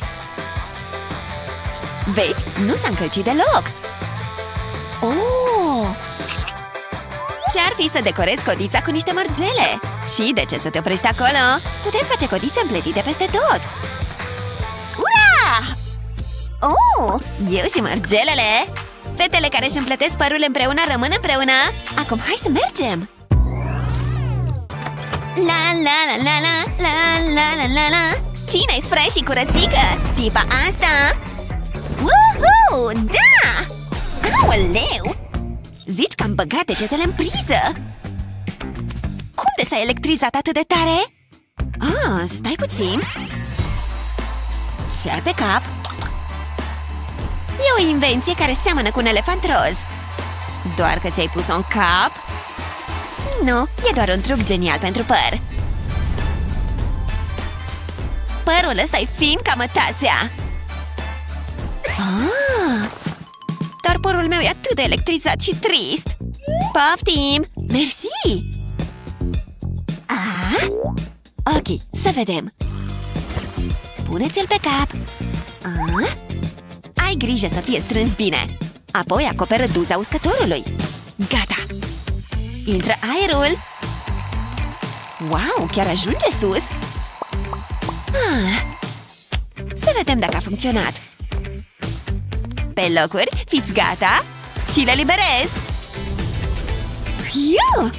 Vezi, nu s-a încălcit deloc! Oh! Ce-ar fi să decorezi codița cu niște mărgele? Și de ce să te oprești acolo? Putem face codițe împletite peste tot! Ura! Oh! Eu și mărgelele! Fetele care își împletesc părul împreună rămân împreună! Acum hai să mergem! La la la la la la la la la la Cine-i fresh și curățică? Tipa asta? Woohoo! Da! Aoleu! Zici că am băgat degetele în priză! Cum de s-a electrizat atât de tare? Ah, stai puțin Ce pe cap? E o invenție care seamănă cu un elefant roz Doar că ți-ai pus-o în cap? Nu, e doar un truc genial pentru păr Părul ăsta e fin ca mătasea ah, Dar părul meu e atât de electrizat și trist Poftim! Mersi! Ah? Ok, să vedem Puneți-l pe cap ah? Ai grijă să fie strâns bine Apoi acoperă duza uscătorului Gata! Intră aerul Wow, chiar ajunge sus ah. Să vedem dacă a funcționat Pe locuri, fiți gata Și le liberez Iu!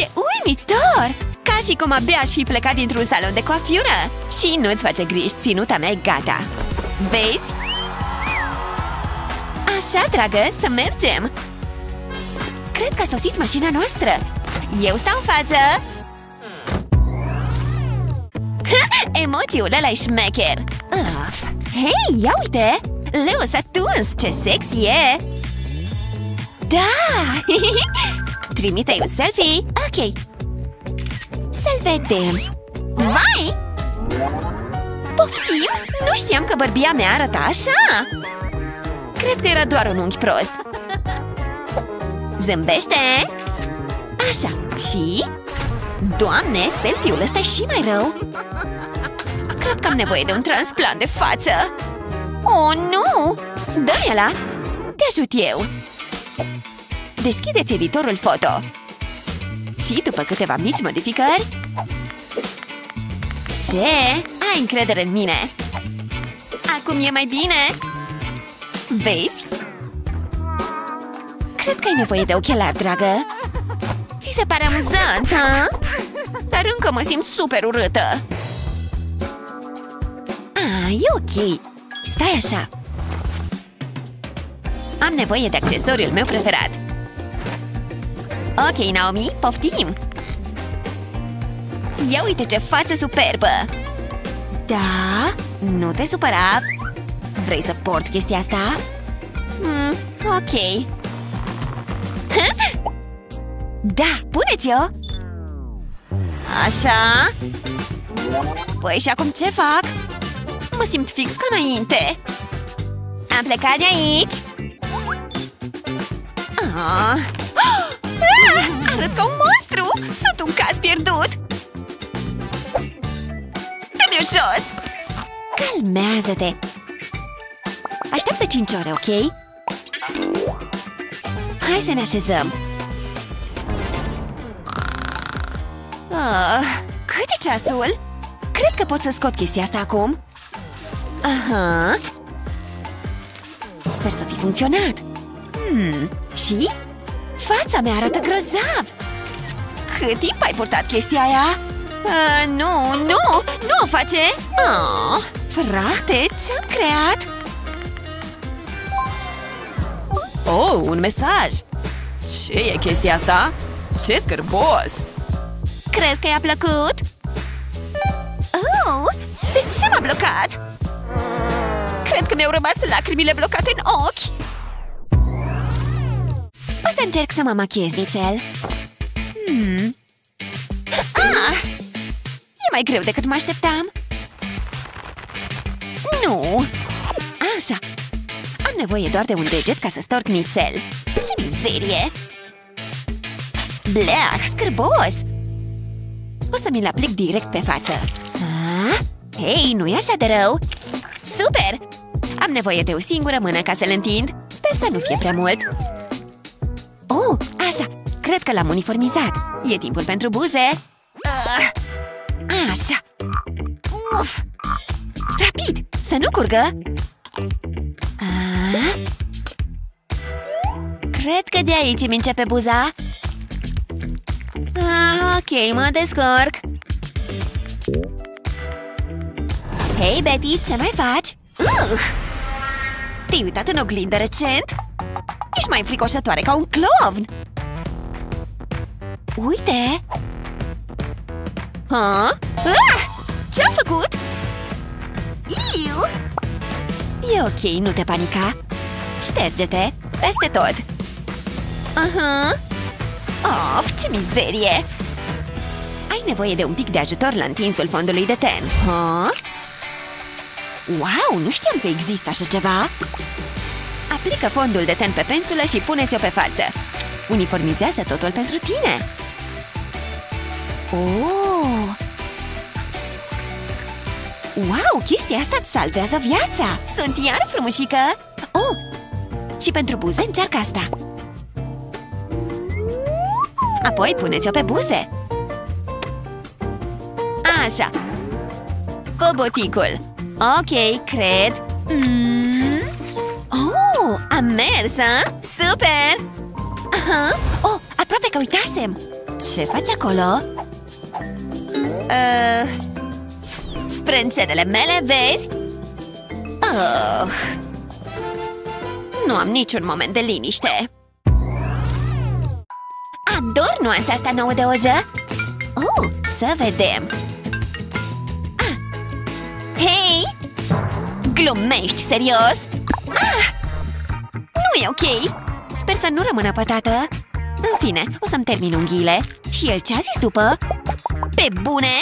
E uimitor! Ca și cum abia aș fi plecat dintr-un salon de coafiură Și nu-ți face griji, ținuta mea e gata Vezi? Așa, dragă, să mergem! Cred că a sosit mașina noastră Eu stau în față Emojiul ăla e șmecher Uf. Hei, ia uite! Leo s-a tuns, ce sexy e! Da! Trimite un selfie? Ok Să-l vedem Vai! Poftim? Nu știam că bărbia mea arăta așa! Cred că era doar un unghi prost Zâmbește! Așa, și... Doamne, selfie-ul ăsta e și mai rău! Cred că am nevoie de un transplant de față! Oh, nu! Dă-mi ăla! Te ajut eu! Deschideți editorul foto! Și după câteva mici modificări... Ce? Ai încredere în mine! Acum e mai bine? Vezi? Cred că ai nevoie de ochelari, dragă. Se pare amuzant, ha? Dar încă mă simt super urâtă. Ah, e ok. Stai așa. Am nevoie de accesoriul meu preferat. Ok, Naomi, poftim. Ia uite ce față superbă. Da? Nu te supăra Vrei să port chestia asta? Hmm, ok. Da, puneți-o! Așa. Păi și acum ce fac? Mă simt fix ca înainte. Am plecat de aici. Ah. Ah, Arăt ca un monstru. Sunt un caz pierdut. Dă-mi-o jos. Calmează-te Așteaptă 5 ore, ok? Hai să ne așezăm ah, Cât e ceasul? Cred că pot să scot chestia asta acum Aha Sper să fi funcționat Hmm, și? Fața mea arată grozav Cât timp ai purtat chestia aia? Uh, nu, nu, nu o face oh, Frate, ce-am creat? Oh, un mesaj! Ce e chestia asta? Ce scârbos! Crezi că i-a plăcut? Oh, de ce m-a blocat? Cred că mi-au rămas lacrimile blocate în ochi O să încerc să mă machiez nițel hmm. ah, E mai greu decât mă așteptam Nu Așa Am nevoie doar de un deget ca să storc nițel Ce mizerie! Bleah, scârbos! O să mi-l aplic direct pe față. Ah? Hei, nu e așa de rău? Super! Am nevoie de o singură mână ca să-l întind. Sper să nu fie prea mult. Oh, așa, cred că l-am uniformizat. E timpul pentru buze. Uh, Așa. Uf! Rapid, să nu curgă Cred că de aici îmi începe buza ah, Ok, mă descurc Hei, Betty, ce mai faci? Uh! Te-ai uitat în oglindă recent? Ești mai fricoșătoare ca un clovn! Uite! Ha? Ah! Ce-am făcut? Iu! E ok, nu te panica Șterge-te, peste tot Aha! Of, ce mizerie! Ai nevoie de un pic de ajutor la întinsul fondului de ten ha? Wow, nu știam că există așa ceva! Aplică fondul de ten pe pensulă și puneți-o pe față. Uniformizează totul pentru tine. Oh! Wow, chestia asta îți salvează viața! Sunt iar frumușică! Oh! Și pentru buze încearcă asta. Apoi puneți-o pe buze. Așa. Coboticul. Ok, cred. Mm. Oh, am mers, ha? Super! Aha. Oh, aproape că uitasem. Ce faci acolo? Uh, sprâncenele mele, vezi? Oh. Nu am niciun moment de liniște. Ador nuanța asta nouă de ojă. Oh, să vedem. Ah. Hei! Glumești, serios? Ah! Nu e ok! Sper să nu rămână pătată. În fine, o să-mi termin unghiile. Și el ce-a zis după? Pe bune?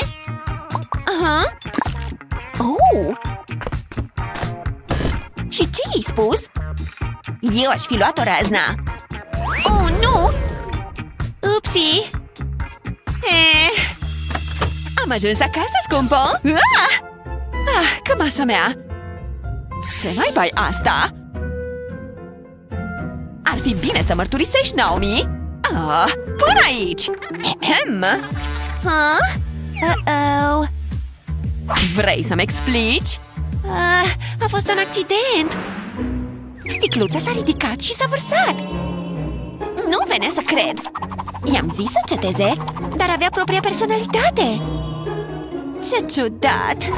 Aha! Oh! Și ce i-ai spus? Eu aș fi luat o razna. Oh, nu! Upsi! Eh, am ajuns acasă, scumpă! Ah! Ah, cămașa mea! Ce mai bai asta? Ar fi bine să mărturisești, Naomi! Ah, până aici! Ahem. Huh? Uh-oh! Vrei să-mi explici? Ah, a fost un accident! Sticluța s-a ridicat și s-a vărsat! Nu venea să cred! I-am zis să ceteze, dar avea propria personalitate Ce ciudat!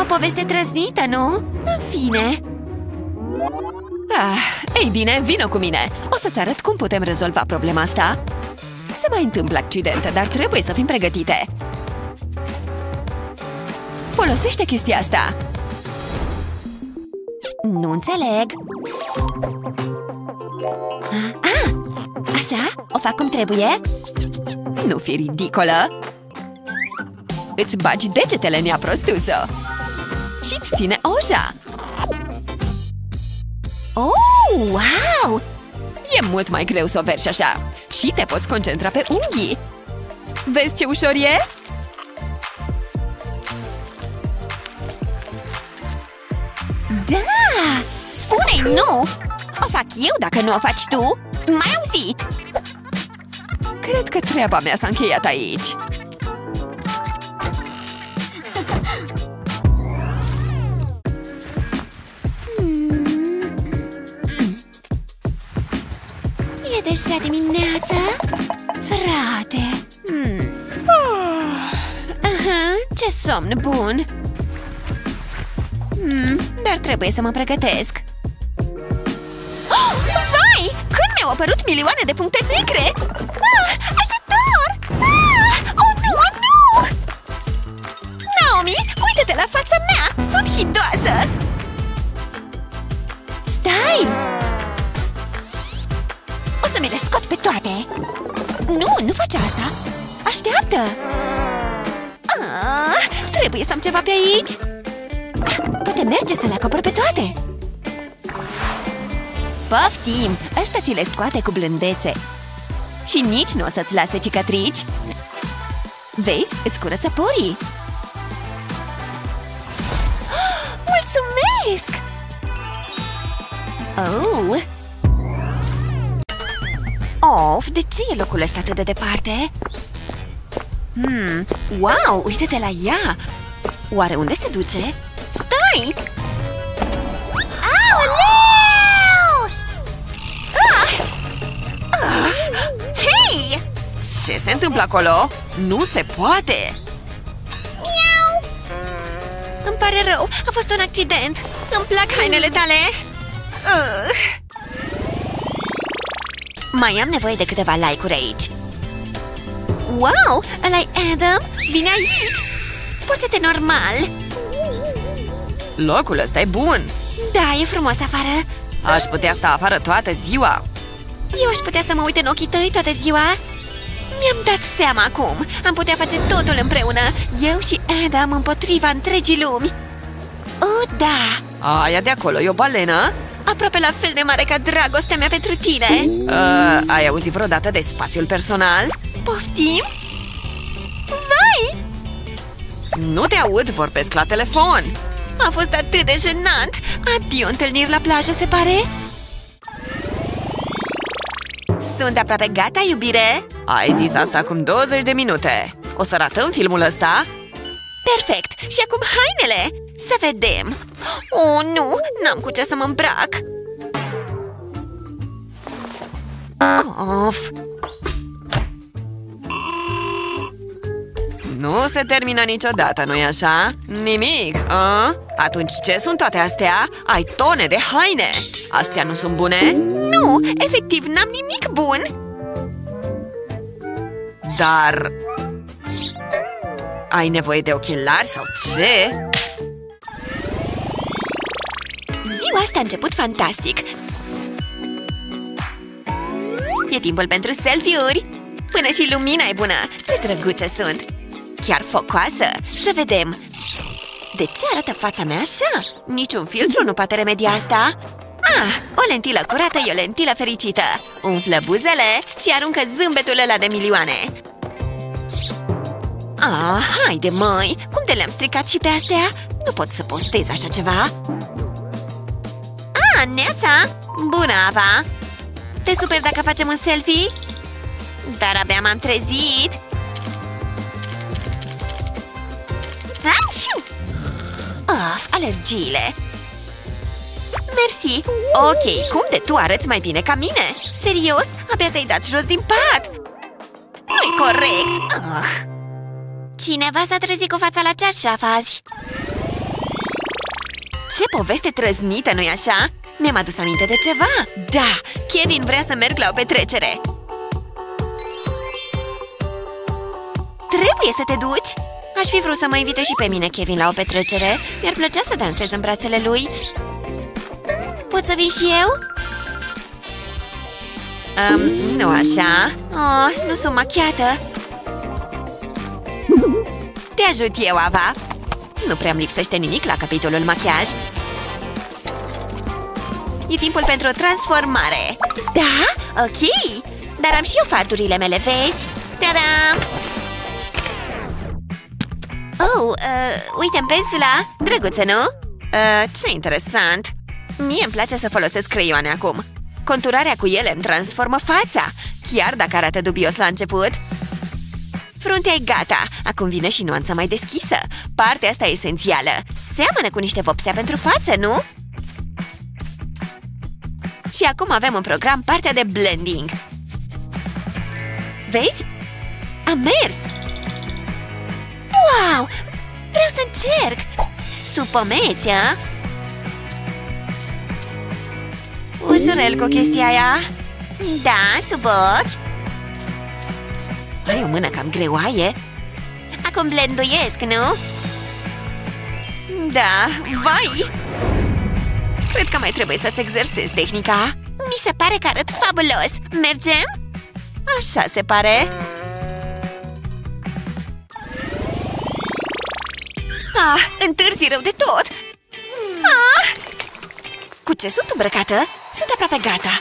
O poveste trăznită, nu? În fine Ah, ei bine, vină cu mine! O să-ți arăt cum putem rezolva problema asta. Se mai întâmplă accidente, dar trebuie să fim pregătite. Folosește chestia asta! Nu înțeleg Ah, așa? O fac cum trebuie? Nu fi ridicolă! Îți bagi degetele în ea, prostuță! Și-ți ține oja! Oh, wow! E mult mai greu să o vergi așa Și te poți concentra pe unghii Vezi ce ușor e? Da! Spune-i nu! O fac eu dacă nu o faci tu! Mai auzit! Cred că treaba mea s-a încheiat aici E deja dimineața? Frate! Hmm. Aha, ce somn bun! Hmm, dar trebuie să mă pregătesc milioane de puncte negre? Poftim! Asta ți le scoate cu blândețe! Și nici nu o să-ți lase cicatrici! Vezi? Îți curăță porii! Mulțumesc! Oh! Of, de ce e locul ăsta atât de departe? Hmm, wow, uite-te la ea! Oare unde se duce? Stai! Întâmplă acolo? Nu se poate! Miau! Îmi pare rău, a fost un accident Îmi plac hainele tale uh. Mai am nevoie de câteva like-uri aici Wow, ăla Adam? Vine aici! Poate-te normal Locul ăsta e bun Da, e frumos afară Aș putea sta afară toată ziua Eu aș putea să mă uit în ochii tăi toată ziua Mi-am dat seama acum Am putea face totul împreună Eu și Adam împotriva întregii lumi Oh, da! Aia de acolo e o balenă? Aproape la fel de mare ca dragostea mea pentru tine Uh, ai auzit vreodată de spațiul personal? Poftim? Vai! Nu te aud, vorbesc la telefon A fost atât de jenant Adio întâlniri la plajă, se pare? Sunt aproape gata, iubire Ai zis asta acum 20 de minute O să ratăm filmul ăsta? Perfect! Și acum hainele! Să vedem! Oh, nu! N-am cu ce să mă îmbrac! Of! Nu se termină niciodată, nu-i așa? Nimic, a? Atunci ce sunt toate astea? Ai tone de haine! Astea nu sunt bune? Nu! Efectiv, n-am nimic bun! Dar... Ai nevoie de ochelari sau ce? Ziua asta a început fantastic! E timpul pentru selfie-uri! Până și lumina e bună! Ce drăguțe sunt! Chiar focoasă! Să vedem! De ce arată fața mea așa? Niciun filtru nu poate remedia asta! Ah, o lentilă curată e o lentilă fericită! Umflă buzele și aruncă zâmbetul ăla de milioane! Ah, haide măi! Cum de le-am stricat și pe astea? Nu pot să postez așa ceva! Ah, Neața! Bună, Ava! Te super dacă facem un selfie? Dar abia m-am trezit! Aciu! Of, alergiile! Mersi Ok, cum de tu arăți mai bine ca mine? Serios? Abia te-ai dat jos din pat Nu-i corect ah. Cineva s-a trezit cu fața la cearșaf azi Ce poveste trăznită, nu-i așa? Mi-am adus aminte de ceva. Da, Kevin vrea să merg la o petrecere. Trebuie să te duci? Aș fi vrut să mă invite și pe mine, Kevin, la o petrecere. Mi-ar plăcea să dansez în brațele lui. Pot să vin și eu? Um, nu așa. Oh, Nu sunt machiată Te ajut eu, Ava Nu prea-mi lipsește nimic la capitolul machiaj E timpul pentru o transformare Da? Ok Dar am și eu fardurile mele, vezi? Ta-da! Oh, uh, uite-mi pensula Drăguță, nu? Uh, ce interesant Mie îmi place să folosesc creioane acum Conturarea cu ele îmi transformă fața Chiar dacă arată dubios la început Fruntea e gata Acum vine și nuanța mai deschisă Partea asta e esențială Seamănă cu niște vopsea pentru față, nu? Și acum avem în program partea de blending Vezi? A mers! Wow! Vreau să încerc! Sub pomeți, a? Ușurel cu chestia aia Da, sub ochi Ai o mână cam greoaie Acum blenduiesc, nu? Da, vai! Cred că mai trebuie să-ți exersezi tehnica Mi se pare că arăt fabulos Mergem? Așa se pare Ah, întârzi rău de tot ah! Cu ce sunt îmbrăcată? Sunt aproape gata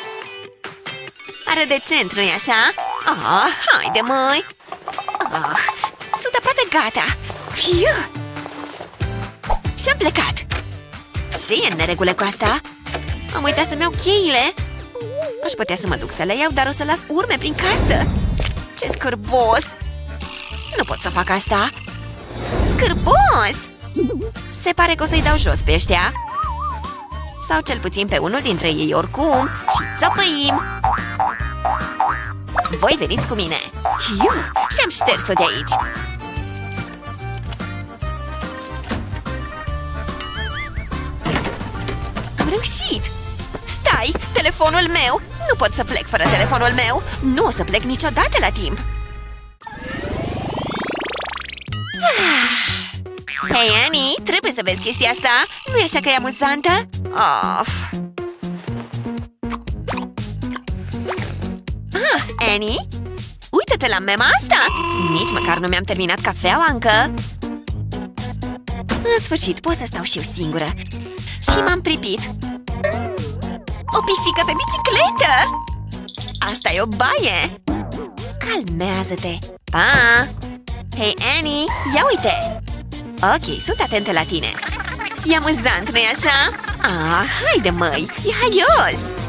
Are de centru, nu-i așa? Ah, haide măi! Ah, Sunt aproape gata! Iu! Și-am plecat! Ce e în neregulă cu asta? Am uitat să-mi iau cheile! Aș putea să mă duc să le iau, dar o să las urme prin casă! Ce scârbos! Nu pot să fac asta! Scârbos! Se pare că o să-i dau jos pe ăștia. Sau cel puțin pe unul dintre ei oricum. Și țopăim Voi veniți cu mine Iu, și-am șters-o de aici Am reușit! Stai! Telefonul meu! Nu pot să plec fără telefonul meu! Nu o să plec niciodată la timp! Hei, Annie, trebuie să vezi chestia asta nu e așa că e amuzantă? Of. Annie? Uită-te la mema asta! Nici măcar nu mi-am terminat cafeaua încă În sfârșit, pot să stau și eu singură Și m-am pripit O pisică pe bicicletă! Asta e o baie! Calmează-te! Pa! Hei, Annie, ia uite! Ok, sunt atentă la tine E amuzant, nu-i așa? Ah, haide măi, e haios!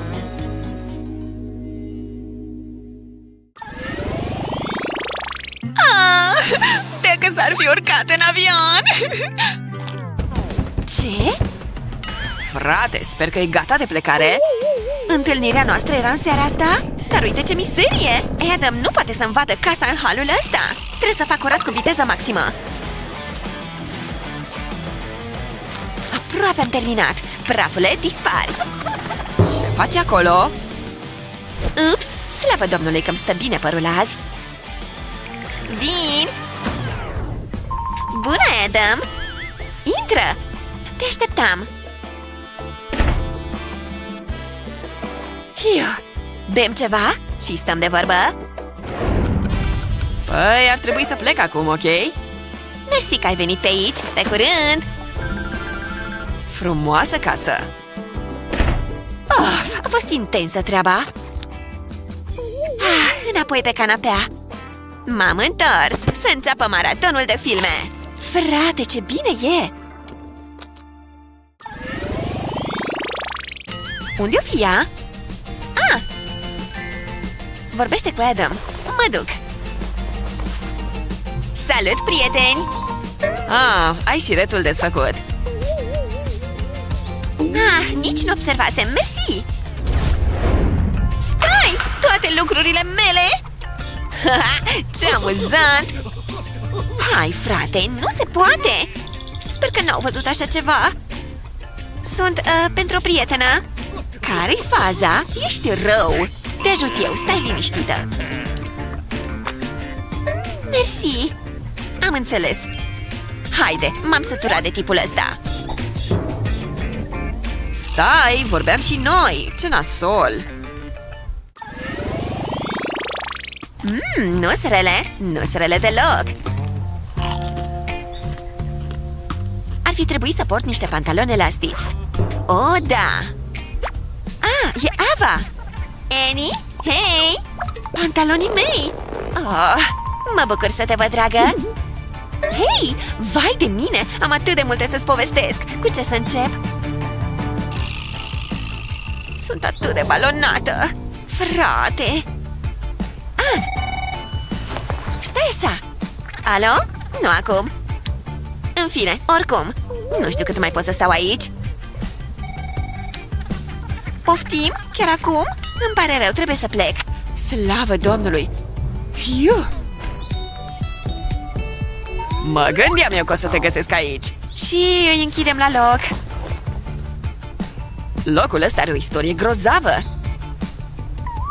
Dacă s-ar fi urcat în avion! Ce? Frate, sper că e gata de plecare Întâlnirea noastră era în seara asta? Dar uite ce miserie! Adam nu poate să-mi vadă casa în halul ăsta Trebuie să fac curat cu viteză maximă Aproape am terminat Prafule, dispari Ce faci acolo? Ups, slavă domnului că-mi stă bine părul azi Vin! Bună, Adam! Intră! Te așteptam! Hiu! Bem ceva și stăm de vorbă? Păi, ar trebui să plec acum, ok? Mersi că ai venit pe aici! Pe curând! Frumoasă casă! Of, a fost intensă treaba! Ah, înapoi pe canapea! M-am întors să înceapă maratonul de filme! Frate, ce bine e! Unde o fi ea? Ah! Vorbește cu Adam. Mă duc! Salut, prieteni! Ah, ai și retul desfăcut Ah, nici nu observasem, mersi! Stai! Toate lucrurile mele! Ce amuzant! Hai, frate, nu se poate! Sper că n-au văzut așa ceva Sunt uh, pentru o prietenă Care-i faza? Ești rău Te ajut eu, stai liniștită Mersi Am înțeles Haide, m-am săturat de tipul ăsta Stai, vorbeam și noi! Ce nasol! Mm, Nu rele, nu rele deloc. Ar fi trebuit să port niște pantaloni elastici. Oh, da. Ah, e Ava. Annie, hei Pantalonii mei. Oh, Mă bucur să te văd, dragă. Hei, vai de mine Am atât de multe să-ți povestesc. Cu ce să încep? Sunt atât de balonată. Frate ah. Stai așa Alo? Nu acum În fine, oricum Nu știu cât mai pot să stau aici Poftim? Chiar acum? Îmi pare rău, trebuie să plec Slavă Domnului! Iu! Mă gândeam eu că o să te găsesc aici Și îi închidem la loc Locul ăsta are o istorie grozavă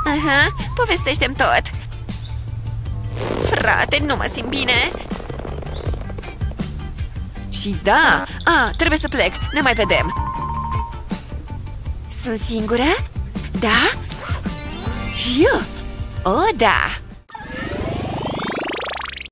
Aha, povestește-mi tot Frate, nu mă simt bine Și da, a, trebuie să plec, ne mai vedem Sunt singură? Da? Eu? Oh, da